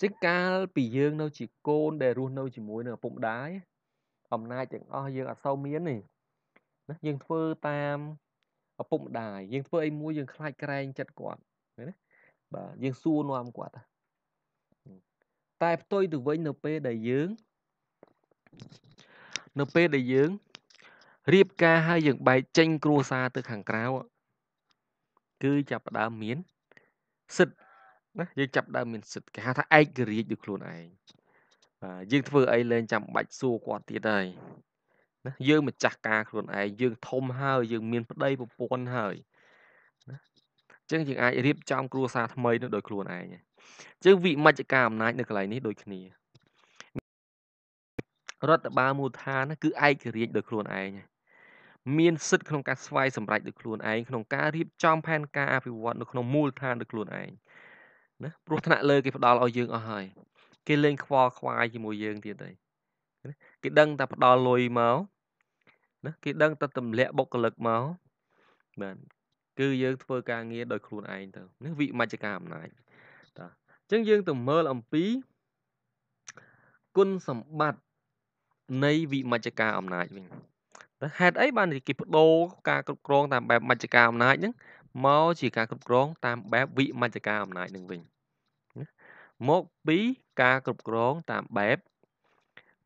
ចឹងកាលពីយើងនៅជាកូនដែលរស់នៅជាមួយនឹងឪពុកម្ដាយអំណាចទាំងអស់យើងអត់សូវមានទេណាយើងធ្វើតាមឪពុកម្ដាយយើងធ្វើអីមួយយើងខ្លាចក្រែងចិត្តគាត់ឃើញទេបាទយើងសួរនាំគាត់ តែផ្ទុយទៅវិញនៅពេលដែលយើង នៅពេលដែលយើងរៀបការហើយយើងបែកចេញគ្រួសារទៅខាងក្រៅគឺចាប់ផ្ដើមមានសិទ្ធណាយើងចាប់ដើមមានសិទ្ធគេហៅថាឯករាជ្យដោយខ្លួនឯងបាទយើងធ្វើអីលែងចាំបាច់សួរគាត់ទៀតហើយណាយើងម្ចាស់ការខ្លួនឯងយើងធំហើយយើងមានប្តីប្រពន្ធហើយណាអញ្ចឹងយើងអាចរៀបចំគ្រួសារថ្មីនោះដោយខ្លួនឯង អញ្ចឹងវិមជ្ឈការអំណាចនៅកន្លែងនេះដូចគ្នារដ្ឋបាលមូលដ្ឋានគឺឯករាជ្យដោយខ្លួនឯងមានសិទ្ធិក្នុងការស្វ័យសម្រេចដោយខ្លួនឯងក្នុងការរៀបចំផែនការអភិវឌ្ឍនៅក្នុងមូលដ្ឋានដោយខ្លួនឯងណាព្រោះថ្នាក់លើគេផ្ដល់ឲ្យយើងអស់ហើយគេលេងខ្វល់ខ្វាយជាមួយយើងទៀតហើយគេដឹងតែផ្ដល់លុយមកណាគេដឹងតែទម្លាក់បុគ្គលិកមកបាទគឺយើងធ្វើការងារដោយខ្លួនឯងទៅនេះវិមជ្ឈការអំណាច តើអញ្ចឹងយើងទៅមើលអំពីគុណសម្បត្តិនៃវិមជ្ឈការអំណាចវិញតើហេតុអីបានគេបដូរការគ្រប់គ្រងតាមបែបមជ្ឈការអំណាចហ្នឹងមកជាការគ្រប់គ្រងតាមបែបវិមជ្ឈការអំណាចនឹងវិញមកពីការគ្រប់គ្រងតាមបែប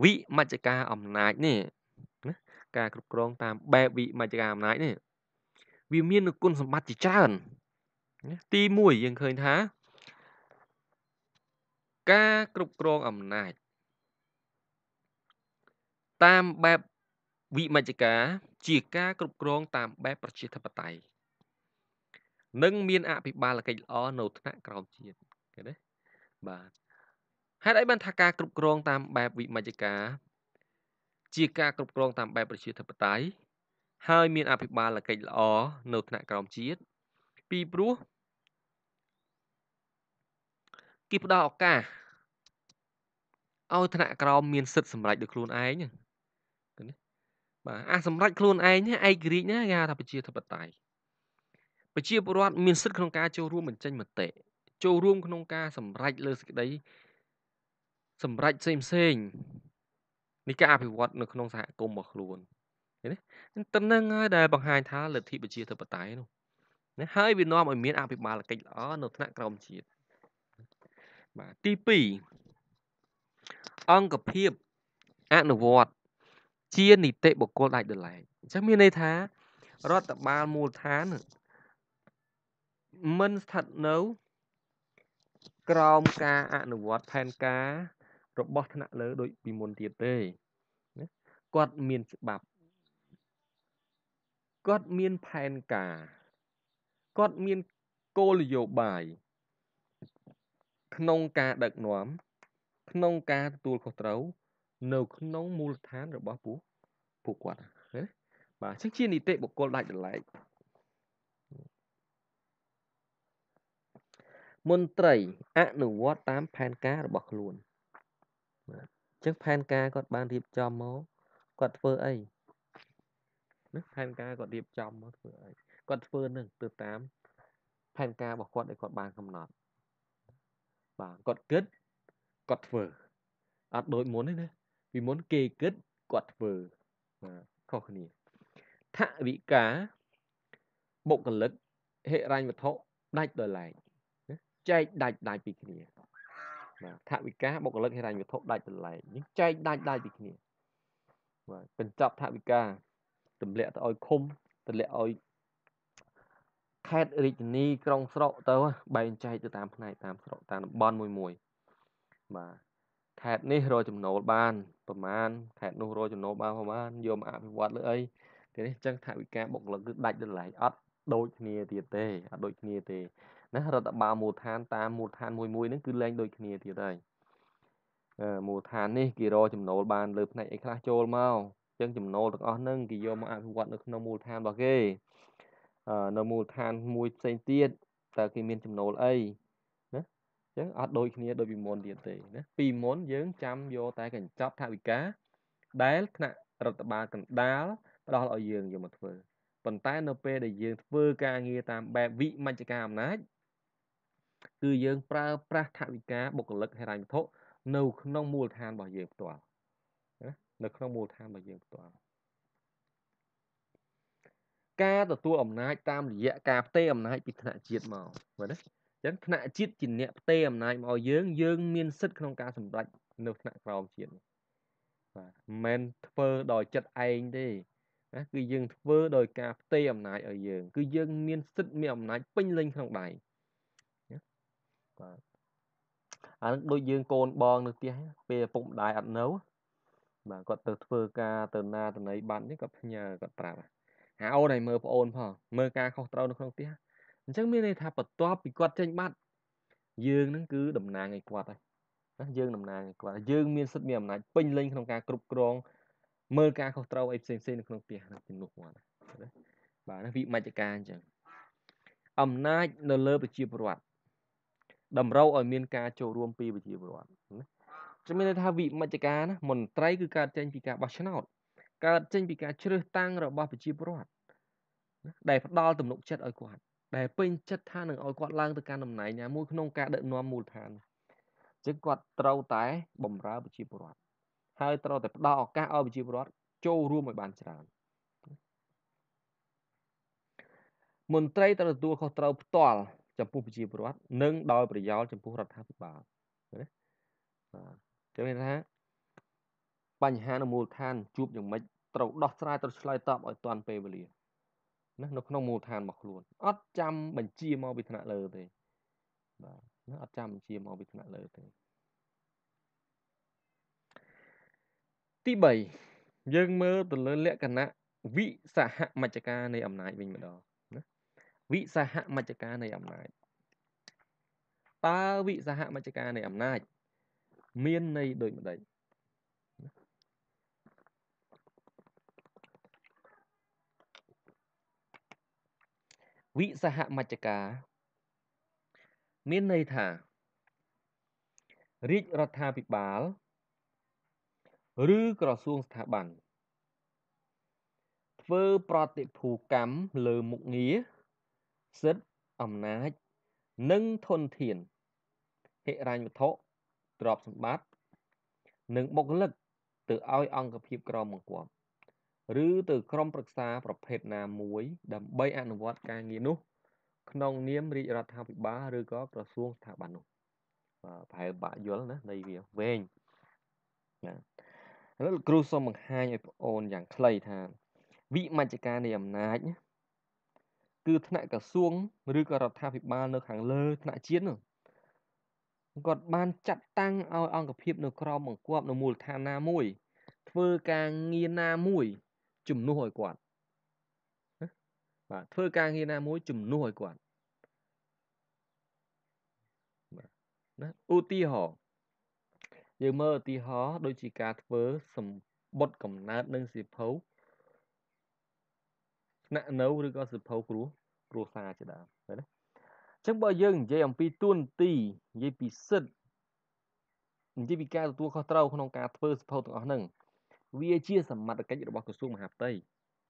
វិមជ្ឈការអំណាចនេះណាការគ្រប់គ្រងតាមបែបវិមជ្ឈការអំណាចនេះវាមានគុណសម្បត្តិជាច្រើនទី1យើងឃើញថា ការគ្រប់គ្រងអំណាច តាមបែបវិមជ្ឈការជាការគ្រប់គ្រងតាមបែបប្រជាធិបតេយ្យនិងមានអភិបាលកិច្ចល្អនៅថ្នាក់ក្រោមជាតិឃើញទេបាទហេតុអីបានថាការគ្រប់គ្រងតាមបែបវិមជ្ឈការជាការគ្រប់គ្រងតាមបែបប្រជាធិបតេយ្យហើយមានអភិបាលកិច្ចល្អនៅថ្នាក់ក្រោមជាតិពីព្រោះ គេផ្ដល់ឱកាសឲ្យថ្នាក់ក្រោមមានសិទ្ធិសម្រេចដោយខ្លួនឯងបាទអាសម្រេចខ្លួនឯងឯករាជ្យណាគេហៅថាប្រជាធិបតេយ្យប្រជាពលរដ្ឋមានសិទ្ធិក្នុងការចូលរួមបញ្ចេញមតិចូលរួមក្នុងការសម្រេចលើសេចក្តីសម្រេចផ្សេងផ្សេងនៃការអភិវឌ្ឍនៅក្នុងសហគមន៍របស់ខ្លួនឃើញទេទៅនឹងហើយដែលបង្ហាញថាលទ្ធិប្រជាធិបតេយ្យនោះណាហើយវានាំឲ្យមានអភិបាលកិច្ចល្អនៅថ្នាក់ក្រោមជាតិ បាទទី2អង្គភាពអនុវត្តជានីតិបុគ្គលដាច់ដោយឡែកអញ្ចឹងមានន័យថារដ្ឋបាលមូលដ្ឋានមិនស្ថិតនៅក្រោមការអនុវត្តផែនការរបស់ថ្នាក់លើដូចពីមុនទៀតទេគាត់មានច្បាប់គាត់មានផែនការគាត់មានគោលនយោបាយ ក្នុងការដឹកនាំក្នុងការទទួលខុសត្រូវនៅក្នុងមូលដ្ឋានរបស់ពួកពួកគាត់ណាបាទអញ្ចឹងជានីតិបុគ្គលដាច់ដライមន្ត្រីអនុវត្តតាមផែនការរបស់ខ្លួនបាទអញ្ចឹងផែនការគាត់បានរៀបចំមកគាត់ធ្វើអីណាផែនការគាត់រៀបចំមកធ្វើអីគាត់ធ្វើនឹងទៅតាមផែនការរបស់គាត់ដែលគាត់បានកំណត់ បាទគាត់គិតគាត់ធ្វើអត់ដូចមុនទេណាពីមុនគេគិតគាត់ធ្វើបាទខុសគ្នាថវិកាបុគ្គលិកហិរញ្ញវត្ថុដាច់ដោយឡែកចែកដាច់ដាច់ពីគ្នាបាទថវិកាបុគ្គលិកហិរញ្ញវត្ថុដាច់ដោយឡែកនេះចែកដាច់ដាច់ពីគ្នាបាទបញ្ចប់ថវិកាទម្លាក់ទៅឲ្យឃុំទម្លាក់ឲ្យ ខេត្តរាជធានីក្រុងស្រុកទៅបែងចែកទៅតាមផ្នែកតាមស្រុកតាមតំបន់មួយមួយបាទខេត្តនេះរកចំណូលបានប្រមាណខេត្តនោះរកចំណូលបានប្រមាណយកមកអភិវឌ្ឍលើអីគេនេះចឹងថវិកាបុគ្គលិកគឺដាច់ទៅឡែកអត់ដូចគ្នាទៀតទេអត់ដូចគ្នាទេណារដ្ឋបាលមូលដ្ឋានតាមមូលដ្ឋានមួយមួយហ្នឹងគឺលែងដូចគ្នាទៀតហើយមូលដ្ឋាននេះគេរកចំណូលបានលើផ្នែកអីខ្លះចូលមកចឹងចំណូលទាំងអស់ហ្នឹងគេយកមកអភិវឌ្ឍនៅក្នុងមូលដ្ឋានរបស់គេ នៅមូលដ្ឋានមួយផ្សេងទៀតតើគេមានចំណូលអីចឹងអត់ដូចគ្នាដូចពីមុនទៀតទេណាពីមុនយើងចាំយកតែកញ្ចប់ថវិកាដែលថ្នាក់រដ្ឋបាលកណ្ដាលផ្ដល់ឲ្យយើងយកមកធ្វើប៉ុន្តែនៅពេលដែលយើងធ្វើការងារតាមបែបវិមជ្ឈការអំណាចគឺយើងប្រើប្រាស់ថវិកាបុគ្គលិកហិរញ្ញវត្ថុនៅក្នុងមូលដ្ឋានរបស់យើងផ្ទាល់ណានៅក្នុងមូលដ្ឋានរបស់យើងផ្ទាល់ ការទទួលអំណាចតាមរយៈការផ្ទេរអំណាចពីថ្នាក់ជាតិមកមើលណាចឹងថ្នាក់ជាតិជាអ្នកផ្ទេរអំណាចមកឲ្យយើងយើងមានសិទ្ធិក្នុងការសម្រេចនៅថ្នាក់ក្រោមជាតិបាទមិនមែនធ្វើដោយចិត្តឯងទេណាគឺយើងធ្វើដោយការផ្ទេរអំណាចឲ្យយើង គឺយើងមានសិទ្ធិមានអំណាចពេញលេញក្នុងដៃណាបាទអានឹងដូចយើងកូនបងនៅផ្ទះពេលឪពុកម្ដាយអត់នៅបាទគាត់ទៅធ្វើការទៅណាទៅណីបាត់នេះគាត់ផ្ញើគាត់ប្រាប់ ហៅអូនឲ្យមើលប្អូនផងមើលការខុសត្រូវនៅក្នុងផ្ទះអញ្ចឹងមានន័យថាបន្ទាប់ពីគាត់ចេញបាត់យើងនឹងគឺតំណាងឲ្យគាត់ហើយណាយើងតំណាងឲ្យគាត់យើងមានសិទ្ធិមានអំណាចពេញលេញក្នុងការគ្រប់គ្រងមើលការខុសត្រូវអីផ្សេងផ្សេងនៅក្នុងផ្ទះជំនួសគាត់ណាបាទណាវិមជ្ឈការអញ្ចឹងអំណាចនៅលើប្រជាពលរដ្ឋតម្រូវឲ្យមានការចូលរួមពីប្រជាពលរដ្ឋណាជំនឿថាវិមជ្ឈការណាមន្ត្រីគឺកើតចេញពីការបោះឆ្នោតកើតចេញពីការជ្រើសតាំងរបស់ប្រជាពលរដ្ឋ ដែលផ្ដល់ទំនុកចិត្តឲ្យគាត់ដែលពេញចិត្តថានឹងឲ្យគាត់ឡើងទៅកាន់តំណែងណាមួយក្នុងការដឹកនាំមូលដ្ឋានអញ្ចឹងគាត់ត្រូវតែបំរើប្រជាពលរដ្ឋហើយត្រូវតែផ្ដល់ឱកាសឲ្យប្រជាពលរដ្ឋចូលរួមឲ្យបានច្រើនមន្ត្រីត្រូវទទួលខុសត្រូវផ្ទាល់ចំពោះប្រជាពលរដ្ឋនិងដោយប្រយោលចំពោះរដ្ឋាភិបាលណាបាទចឹងមានថាបញ្ហានៅមូលដ្ឋានជួបយ៉ាងម៉េចត្រូវដោះស្រាយត្រូវឆ្លើយតបឲ្យទាន់ពេលវេលា ណានៅក្នុងមូលដ្ឋានរបស់ខ្លួនអត់ចាំបញ្ជាមកពីថ្នាក់លើទេបាទណាអត់ចាំបញ្ជាមកពីថ្នាក់លើទេទី3យើងមើលទៅលើលក្ខណៈវិសហមជ្ឈការនៃអំណាចវិញម្ដងណាវិសហមជ្ឈការនៃអំណាចតើវិសហមជ្ឈការនៃអំណាច មានន័យដូចម្ដេច វិសហមជ្ឈការមានន័យថារាជរដ្ឋាភិបាលឬក្រសួងស្ថាប័នធ្វើប្រតិភូកម្មលើមុខងារសិទ្ធិអំណាច និងធនធានហិរញ្ញវត្ថុទ្រព្យសម្បត្តិនិងបុគ្គលិកទៅឲ្យអង្គភាពក្រមបង្គាប់ ឬទៅក្រុមប្រឹក្សាប្រភេទណាមួយ ដើម្បីអនុវត្តការងារនោះ ក្នុងនាមរាជរដ្ឋាភិបាលឬក៏ក្រសួងស្ថាប័ននោះបាទប្រហែលបាក់យល់ណានៃវាវែងណាឥឡូវគ្រូសូមបង្ហាញឲ្យបងអូនយ៉ាងខ្លីថាវិមជ្ឈការនៃអំណាចគឺថ្នាក់ក្រសួងឬក៏រដ្ឋាភិបាលនៅខាងលើថ្នាក់ជាតិនោះគាត់បានចាត់តាំងឲ្យអង្គភាពនៅក្រមបង្គាប់នៅមូលដ្ឋានណាមួយ ធ្វើការងារណាមួយ ជំនួសឲ្យគាត់បាទធ្វើការងារណាមួយជំនួសឲ្យគាត់បាទណាឧទាហរណ៍យើងមើលឧទាហរណ៍ដូចជាការធ្វើសម្បត្តិកំណើតនិងសិភៅស្នាក់នៅឬក៏សិភៅគ្រួគ្រួសារជាដើមឃើញទេអញ្ចឹងបើយើងនិយាយអំពីទួនាទីនិយាយពីសិទ្ធនិយាយពីការទទួលខុសត្រូវក្នុងការធ្វើសិភៅទាំងអស់ហ្នឹង វាជាសមត្ថកិច្ចរបស់ក្រសួងមហាផ្ទៃ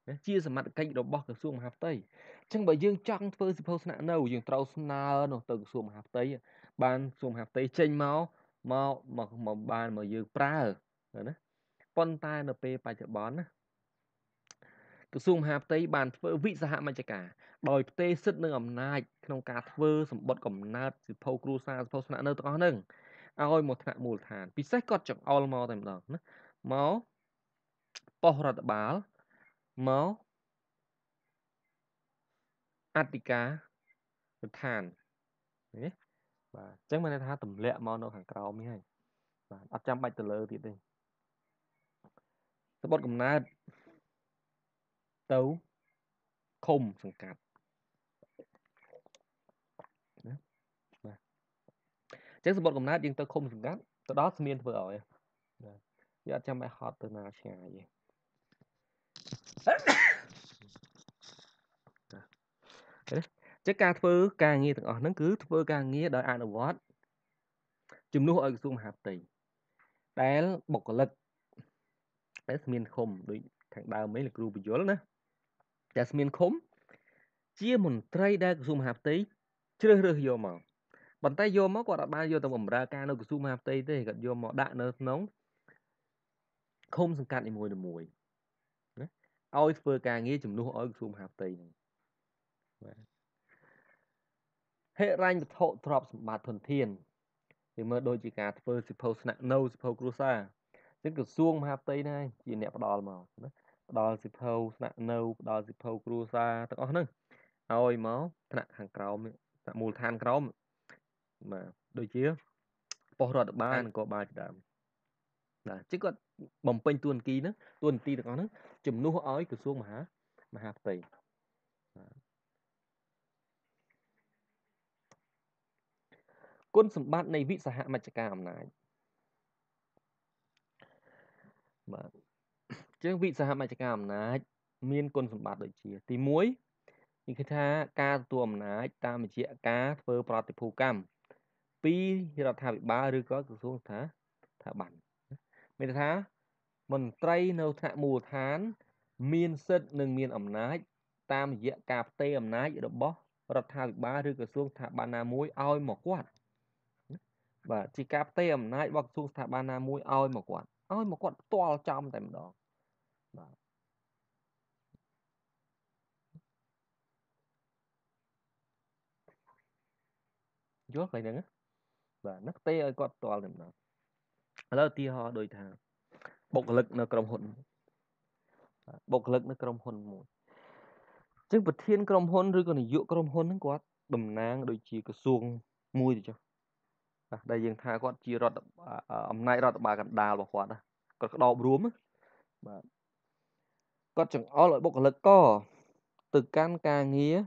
ណាជាសមត្ថកិច្ចរបស់ក្រសួងមហាផ្ទៃអញ្ចឹងបើយើងចង់ធ្វើសិភៅស្នាក់នៅយើងត្រូវស្នើនោះទៅក្រសួងមហាផ្ទៃបានក្រសួងមហាផ្ទៃចេញមកមកមកបានមកយើងប្រើណាប៉ុន្តែនៅពេលបច្ចុប្បន្នណាក្រសួងមហាផ្ទៃបានធ្វើវិសហមជ្ឈការដោយផ្ទេរសិទ្ធិនិងអំណាចក្នុងការធ្វើសម្បត្តិកំណើតសិភៅគ្រួសារសិភៅស្នាក់នៅទាំងអស់ហ្នឹងឲ្យមកថ្នាក់មូលដ្ឋានពិសេសគាត់ចង្អុលមកតែម្ដងណាមក ប៉ុស្តិ៍រដ្ឋបាលមកអធិការដ្ឋានណាបាទអញ្ចឹងមានន័យថាទម្លាក់មកនៅខាងក្រោមនេះហើយបាទអត់ចាំបាច់ទៅលើទៀតទេសបុតកំណើតទៅឃុំសង្កាត់ណាបាទអញ្ចឹងសបុតកំណើតយើងទៅឃុំសង្កាត់ទៅដល់ស្មានធ្វើឲ្យណាយើងអត់ចាំបាច់ហត់ទៅណាឆ្ងាយទេ ចឹងការធ្វើការងារទាំងអស់ហ្នឹងគឺធ្វើការងារដោយអនុវត្តជំនួសឲ្យក្រសួងមហាផ្ទៃដែលបុគ្គលិកដែលស្មានឃុំដូចខាងដើមនេះលោកគ្រូបញ្យលណាតែស្មានឃុំ ជាមន្ត្រីដែលក្រសួងមហាផ្ទៃជ្រើសរើសយកមកប៉ុន្តែយកមកគាត់អត់បានយកទៅបម្រើការនៅក្រសួងមហាផ្ទៃទេគាត់យកមកដាក់នៅក្នុងឃុំសង្កាត់នីមួយៗណា ឲ្យធ្វើការងារជំនួសឲ្យក្រសួងមហាផ្ទៃហ្នឹងបាទហិរញ្ញវត្ថុទ្រព្យសម្បត្តិធនធានយើងមើលដូចជាការធ្វើសិភៅស្នាក់នៅសិភៅគ្រួសារអញ្ចឹងក្រសួងមហាផ្ទៃណាជាអ្នកផ្ដល់មកណាផ្ដល់សិភៅស្នាក់នៅផ្ដល់សិភៅគ្រួសារទាំងអស់ហ្នឹងឲ្យមកថ្នាក់ខាងក្រោមថ្នាក់មូលដ្ឋានក្រោមបាទដូចជាប៉ុស្តិ៍រដ្ឋបាលនិងក៏បាលជាដើមណាអញ្ចឹងគាត់បំពេញតួនាទីហ្នឹងតួនាទីទាំងអស់ហ្នឹង ជំនួសឲ្យក្រសួងមហាមហាផ្ទៃគុណសម្បត្តិនៃវិសហមជ្ឈការអំណាចបាទជាងវិសហមជ្ឈការអំណាច មានគុណសម្បត្តិដូចជា ទី1នេះគឺថាការទទួលអំណាចតាមរយៈការធ្វើប្រតិភូកម្មពីរដ្ឋាភិបាលឬក៏ក្រសួងស្ថាស្ថាប័នមានន័យថា មន្ត្រីនៅថ្នាក់មូលដ្ឋាន មានសិទ្ធិនិងមានអំណាច តាមរយៈការផ្ទេរអំណាចរបស់រដ្ឋាភិបាលឬក្រសួងស្ថាប័នណាមួយឲ្យមកគាត់បាទជាការផ្ទេរអំណាចរបស់ក្រសួងស្ថាប័នណាមួយឲ្យមកគាត់ឲ្យមកគាត់ផ្ទាល់ចំតែម្ដងបាទយល់ឃើញហ្នឹងបាទនឹកទេឲ្យគាត់ផ្ទាល់តែម្ដងឥឡូវឧទាហរណ៍ដូចថា បុគ្គលិកនៅក្រុមហ៊ុនបុគ្គលិកនៅក្រុមហ៊ុនមួយចឹងប្រធានក្រុមហ៊ុនឬក៏នាយកក្រុមហ៊ុនហ្នឹងគាត់តំណាងដូចជាក្រសួងមួយទៅចុះដែលយើងថាគាត់ជារដ្ឋអំណាចរដ្ឋបាលកណ្ដាលរបស់គាត់គាត់ក្តោបរួមបាទគាត់ចង្អុលឲ្យបុគ្គលិកកទៅកាន់ការងារ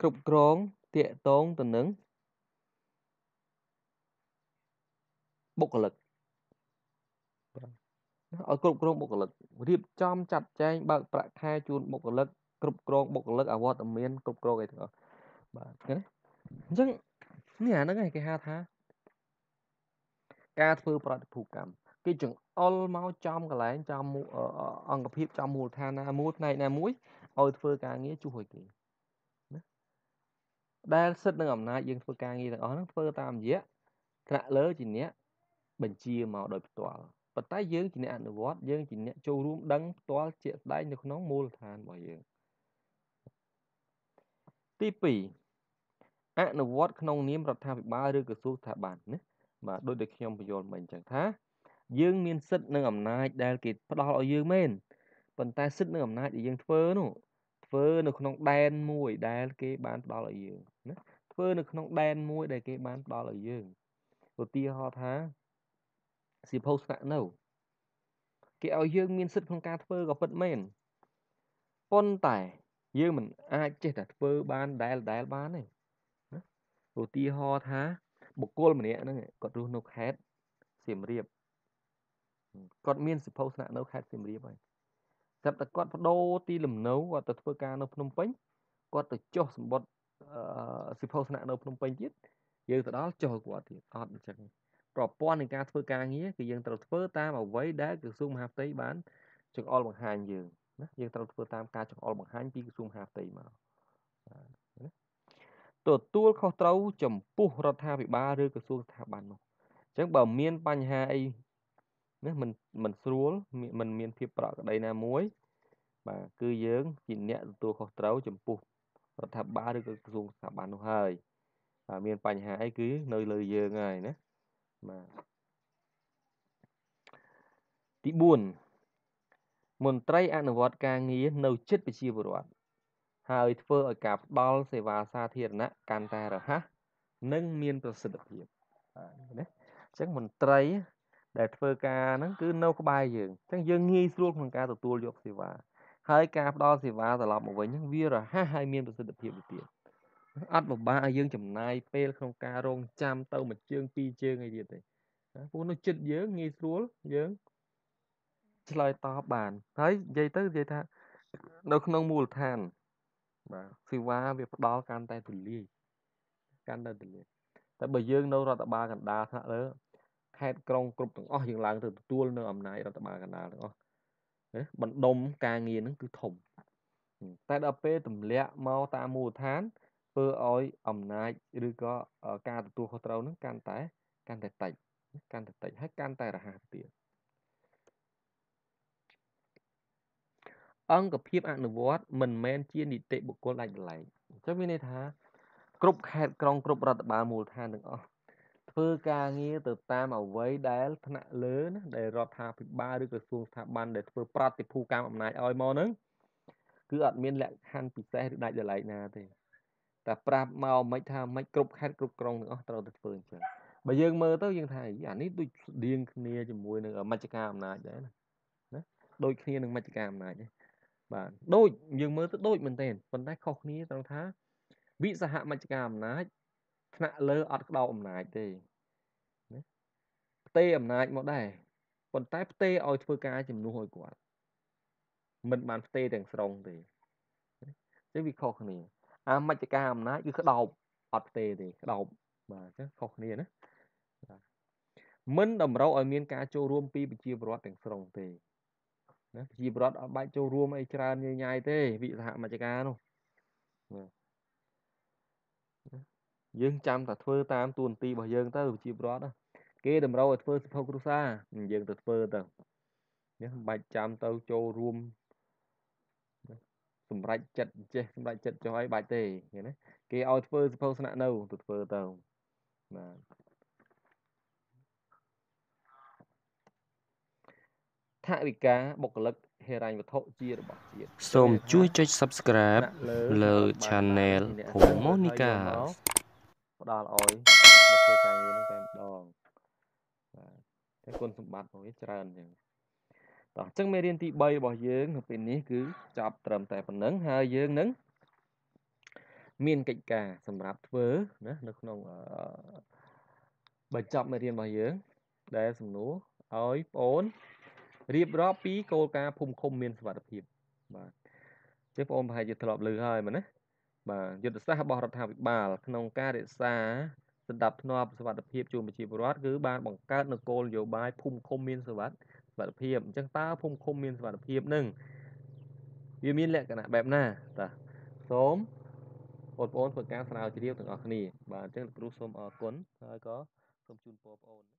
គ្រប់គ្រងតាកតងទៅនឹងបុគ្គលិក ឲ្យគ្រប់គ្រងបុគ្គលិករៀបចំចាត់ចែងបើកប្រាក់ខែជូនបុគ្គលិកគ្រប់គ្រងបុគ្គលិកអវត្តមានគ្រប់គ្រងអីទាំងអស់បាទឃើញអញ្ចឹងនេះអាហ្នឹងឯងគេហៅថាការធ្វើប្រតិភូកម្មគេចង្អុលមកចំកន្លែងចំអង្គភាពចំមូលដ្ឋានណាមួយផ្នែកណាមួយឲ្យធ្វើការងារជួយគេណាដែលសិទ្ធិនិងអំណាចយើងធ្វើការងារទាំងអស់ហ្នឹងធ្វើតាមរយៈថ្នាក់លើជាអ្នកបញ្ជាមកដោយផ្ទាល់ ប៉ុន្តែយើងជាអ្នកអនុវត្តយើងជាអ្នកចូលរួមដឹងផ្ទាល់ជាក់ស្ដែងនៅក្នុងមូលដ្ឋានរបស់យើងទី2អនុវត្តក្នុងនាមរដ្ឋាភិបាលឬក្រសួងស្ថាប័នណាបាទដូចដែលខ្ញុំបញ្យល់មិញអញ្ចឹងថា យើងមានសិទ្ធិនិងអំណាចដែលគេផ្ដល់ឲ្យយើងមែនប៉ុន្តែសិទ្ធិនិងអំណាចដែលយើងធ្វើនោះធ្វើនៅក្នុងដែនមួយដែលគេបានផ្ដល់ឲ្យយើងណាធ្វើនៅក្នុងដែនមួយដែលគេបានផ្ដល់ឲ្យយើងឧទាហរណ៍ថា សៀវភៅស្នាក់នៅគេឲ្យយើងមានសិទ្ធិក្នុងការធ្វើក៏ពិតមែនប៉ុន្តែយើងមិនអាចចេះតែធ្វើបានដែលដែលបានទេណាឧទាហរណ៍ថាបុគ្គលម្នាក់ហ្នឹងគាត់រស់នៅខេត្តសៀមរាបគាត់មានសិភៅស្នាក់នៅខេត្តសៀមរាបហើយស្រាប់តែគាត់បដូរទីលំនៅគាត់ទៅធ្វើការនៅភ្នំពេញគាត់ទៅចុះសម្បត្តិសិភៅស្នាក់នៅភ្នំពេញទៀតយើងទៅដល់ចុះគាត់ទៀតអត់អញ្ចឹង ប្រព័ន្ធនៃការធ្វើការងារគឺយើងត្រូវធ្វើតាមអ្វីដែលក្រសួងមហាផ្ទៃបានចង្អុលបង្ហាញយើងណាយើងត្រូវធ្វើតាមការចង្អុលបង្ហាញពីក្រសួងមហាផ្ទៃមកទទួលខុសត្រូវចំពោះរដ្ឋាភិបាលឬក្រសួងស្ថាប័ននោះអញ្ចឹងបើមានបញ្ហាអីណាមិនមិនស្រួលមិនមានភាពប្រក្រតីណាមួយបាទគឺយើងជាអ្នកទទួលខុសត្រូវចំពោះរដ្ឋាភិបាលឬក៏ក្រសួងស្ថាប័ននោះហើយបាទមានបញ្ហាអីគឺនៅលើយើងហើយណា បាទទី4មន្ត្រីអនុវត្តការងារនៅចិត្តប្រជាពលរដ្ឋហើយធ្វើឲ្យការផ្ដល់សេវាសាធារណៈកាន់តែរហ័សនិងមានប្រសិទ្ធភាពបាទណាអញ្ចឹងមន្ត្រីដែលធ្វើការហ្នឹងគឺនៅក្បែរយើងអញ្ចឹងយើងងាយស្រួលក្នុងការទទួលយកសេវាហើយការផ្ដល់សេវាត្រឡប់មកវិញហ្នឹងវារហ័សហើយមានប្រសិទ្ធភាពទៅទៀត អត់ពិបាកឲ្យយើងចំណាយពេលក្នុងការរងចាំទៅមួយជើងពីរជើងអីទៀតទេពួកនោះចិត្តយើងងាយស្រួលយើងឆ្លើយតបបានហើយនិយាយទៅនិយាយថានៅក្នុងមូលដ្ឋានបាទសេវាវាផ្ដល់កាន់តែទូលាយកាន់តែទូលាយតែបើយើងនៅរដ្ឋបាលកណ្ដាលថ្នាក់លើខេត្តក្រុងគ្រប់ទាំងអស់យើងឡើងទៅទទួលនៅអំណាចរដ្ឋបាលកណ្ដាលទាំងអស់បណ្ដុំការងារហ្នឹងគឺធំតែដល់ពេលទម្លាក់មកតាមមូលដ្ឋាន ធ្វើឲ្យអំណាចឬក៏ការទទួលខុសត្រូវនឹងកាន់តែកាន់តែតិចកាន់តែតិចហើយកាន់តែរហ័សទៀតអង្គភាពអនុវត្តមិនមែនជានីតិបុគ្គលដាច់ឡែកអញ្ចឹងមានន័យថាគ្រប់ខេត្តក្រុងគ្រប់រដ្ឋបាលមូលដ្ឋានទាំងអស់ធ្វើការងារទៅតាមអ្វីដែលថ្នាក់លើណាដែលរដ្ឋាភិបាលឬក្រសួងស្ថាប័នដែលធ្វើប្រតិភូកម្មអំណាចឲ្យមកហ្នឹងគឺអត់មានលក្ខខណ្ឌពិសេសឬដាច់ដោយឡែកណាទេ តែប្រាប់មកមិនថាមិនគ្រប់ខេត្តគ្រប់ក្រុងទាំងអស់ត្រូវតែធ្វើអញ្ចឹងបើយើងមើលទៅយើងថាអានេះដូចស្តៀងគ្នាជាមួយនឹងមជ្ឈការអំណាចដែរណាណាដូចគ្នានឹងមជ្ឈការអំណាចដែរបាទដូចយើងមើលទៅដូចមែនទែនប៉ុន្តែខុសគ្នាត្រង់ថាវិសហមជ្ឈការអំណាចថ្នាក់លើអត់ក្តោបអំណាចទេណាផ្ទេអំណាចមកដែរប៉ុន្តែផ្ទេឲ្យធ្វើការជំនួសឲ្យគាត់មិនបានផ្ទេទាំងស្រុងទេអញ្ចឹងវាខុសគ្នា អាមជ្ឈការអំណាចគឺក្តោបអត់ផ្ទេទេក្តោបបាទអញ្ចឹងខុសគ្នាណាមិនតម្រូវឲ្យមានការចូលរួមពីប្រជាពលរដ្ឋទាំងស្រុងទេណាប្រជាពលរដ្ឋអត់បាច់ចូលរួមអីច្រើនញញ៉ាយទេវិសហមជ្ឈការនោះយើងចាំតែធ្វើតាមទួនាទីរបស់យើងទៅប្រជាពលរដ្ឋគេតម្រូវឲ្យធ្វើសិភៅគ្រួសារយើងទៅធ្វើទៅនេះមិនបាច់ចាំទៅចូលរួម សម្រេចចិត្តចេះសម្រេចចិត្តចុះឲ្យបាច់ទេឃើញណាគេឲ្យធ្វើសិភៅស្នាក់នៅទៅធ្វើទៅបាទថវិកាបុគ្គលិកហិរញ្ញវត្ថុជារបស់ជាតិសូមជួយចុច Subscribe លើ Channel ភូមិ Monica ផ្ដល់ឲ្យមកធ្វើការងារនឹងតែម្ដងបាទតែគុណសម្បត្តិរបស់វាច្រើនអញ្ចឹង តោះអញ្ចឹងមេរៀនទី3របស់យើងនៅពេលនេះគឺចប់ត្រឹមតែប៉ុណ្្នឹងហើយយើងនឹងមានកិច្ចការសម្រាប់ធ្វើណានៅក្នុងបញ្ចប់មេរៀនរបស់យើង ដែលសំណួរឲ្យបងអូនរៀបរាប់ពីគោលការណ៍ភូមិឃុំមានសុវត្ថិភាពបាទចឹងបងប្អូនប្រហែលជាធ្លាប់ឮហើយមែនណាបាទយុទ្ធសាស្ត្ររបស់រដ្ឋាភិបាល ក្នុងការរក្សាសន្តិភាពសុវត្ថិភាពជូនប្រជាពលរដ្ឋគឺបានបង្កើតនូវគោលនយោបាយភូមិឃុំមានសុវត្ថិ សុវត្ថិភាពអញ្ចឹងតើភូមិឃុំមានសុវត្ថិភាពនឹងវាមានលក្ខណៈបែបណាតាសូមបងប្អូនធ្វើការស្រាវជ្រាវទាំងអស់គ្នាបាទអញ្ចឹងលោកគ្រូសូមអរគុណហើយក៏សូមជូនពរបងប្អូន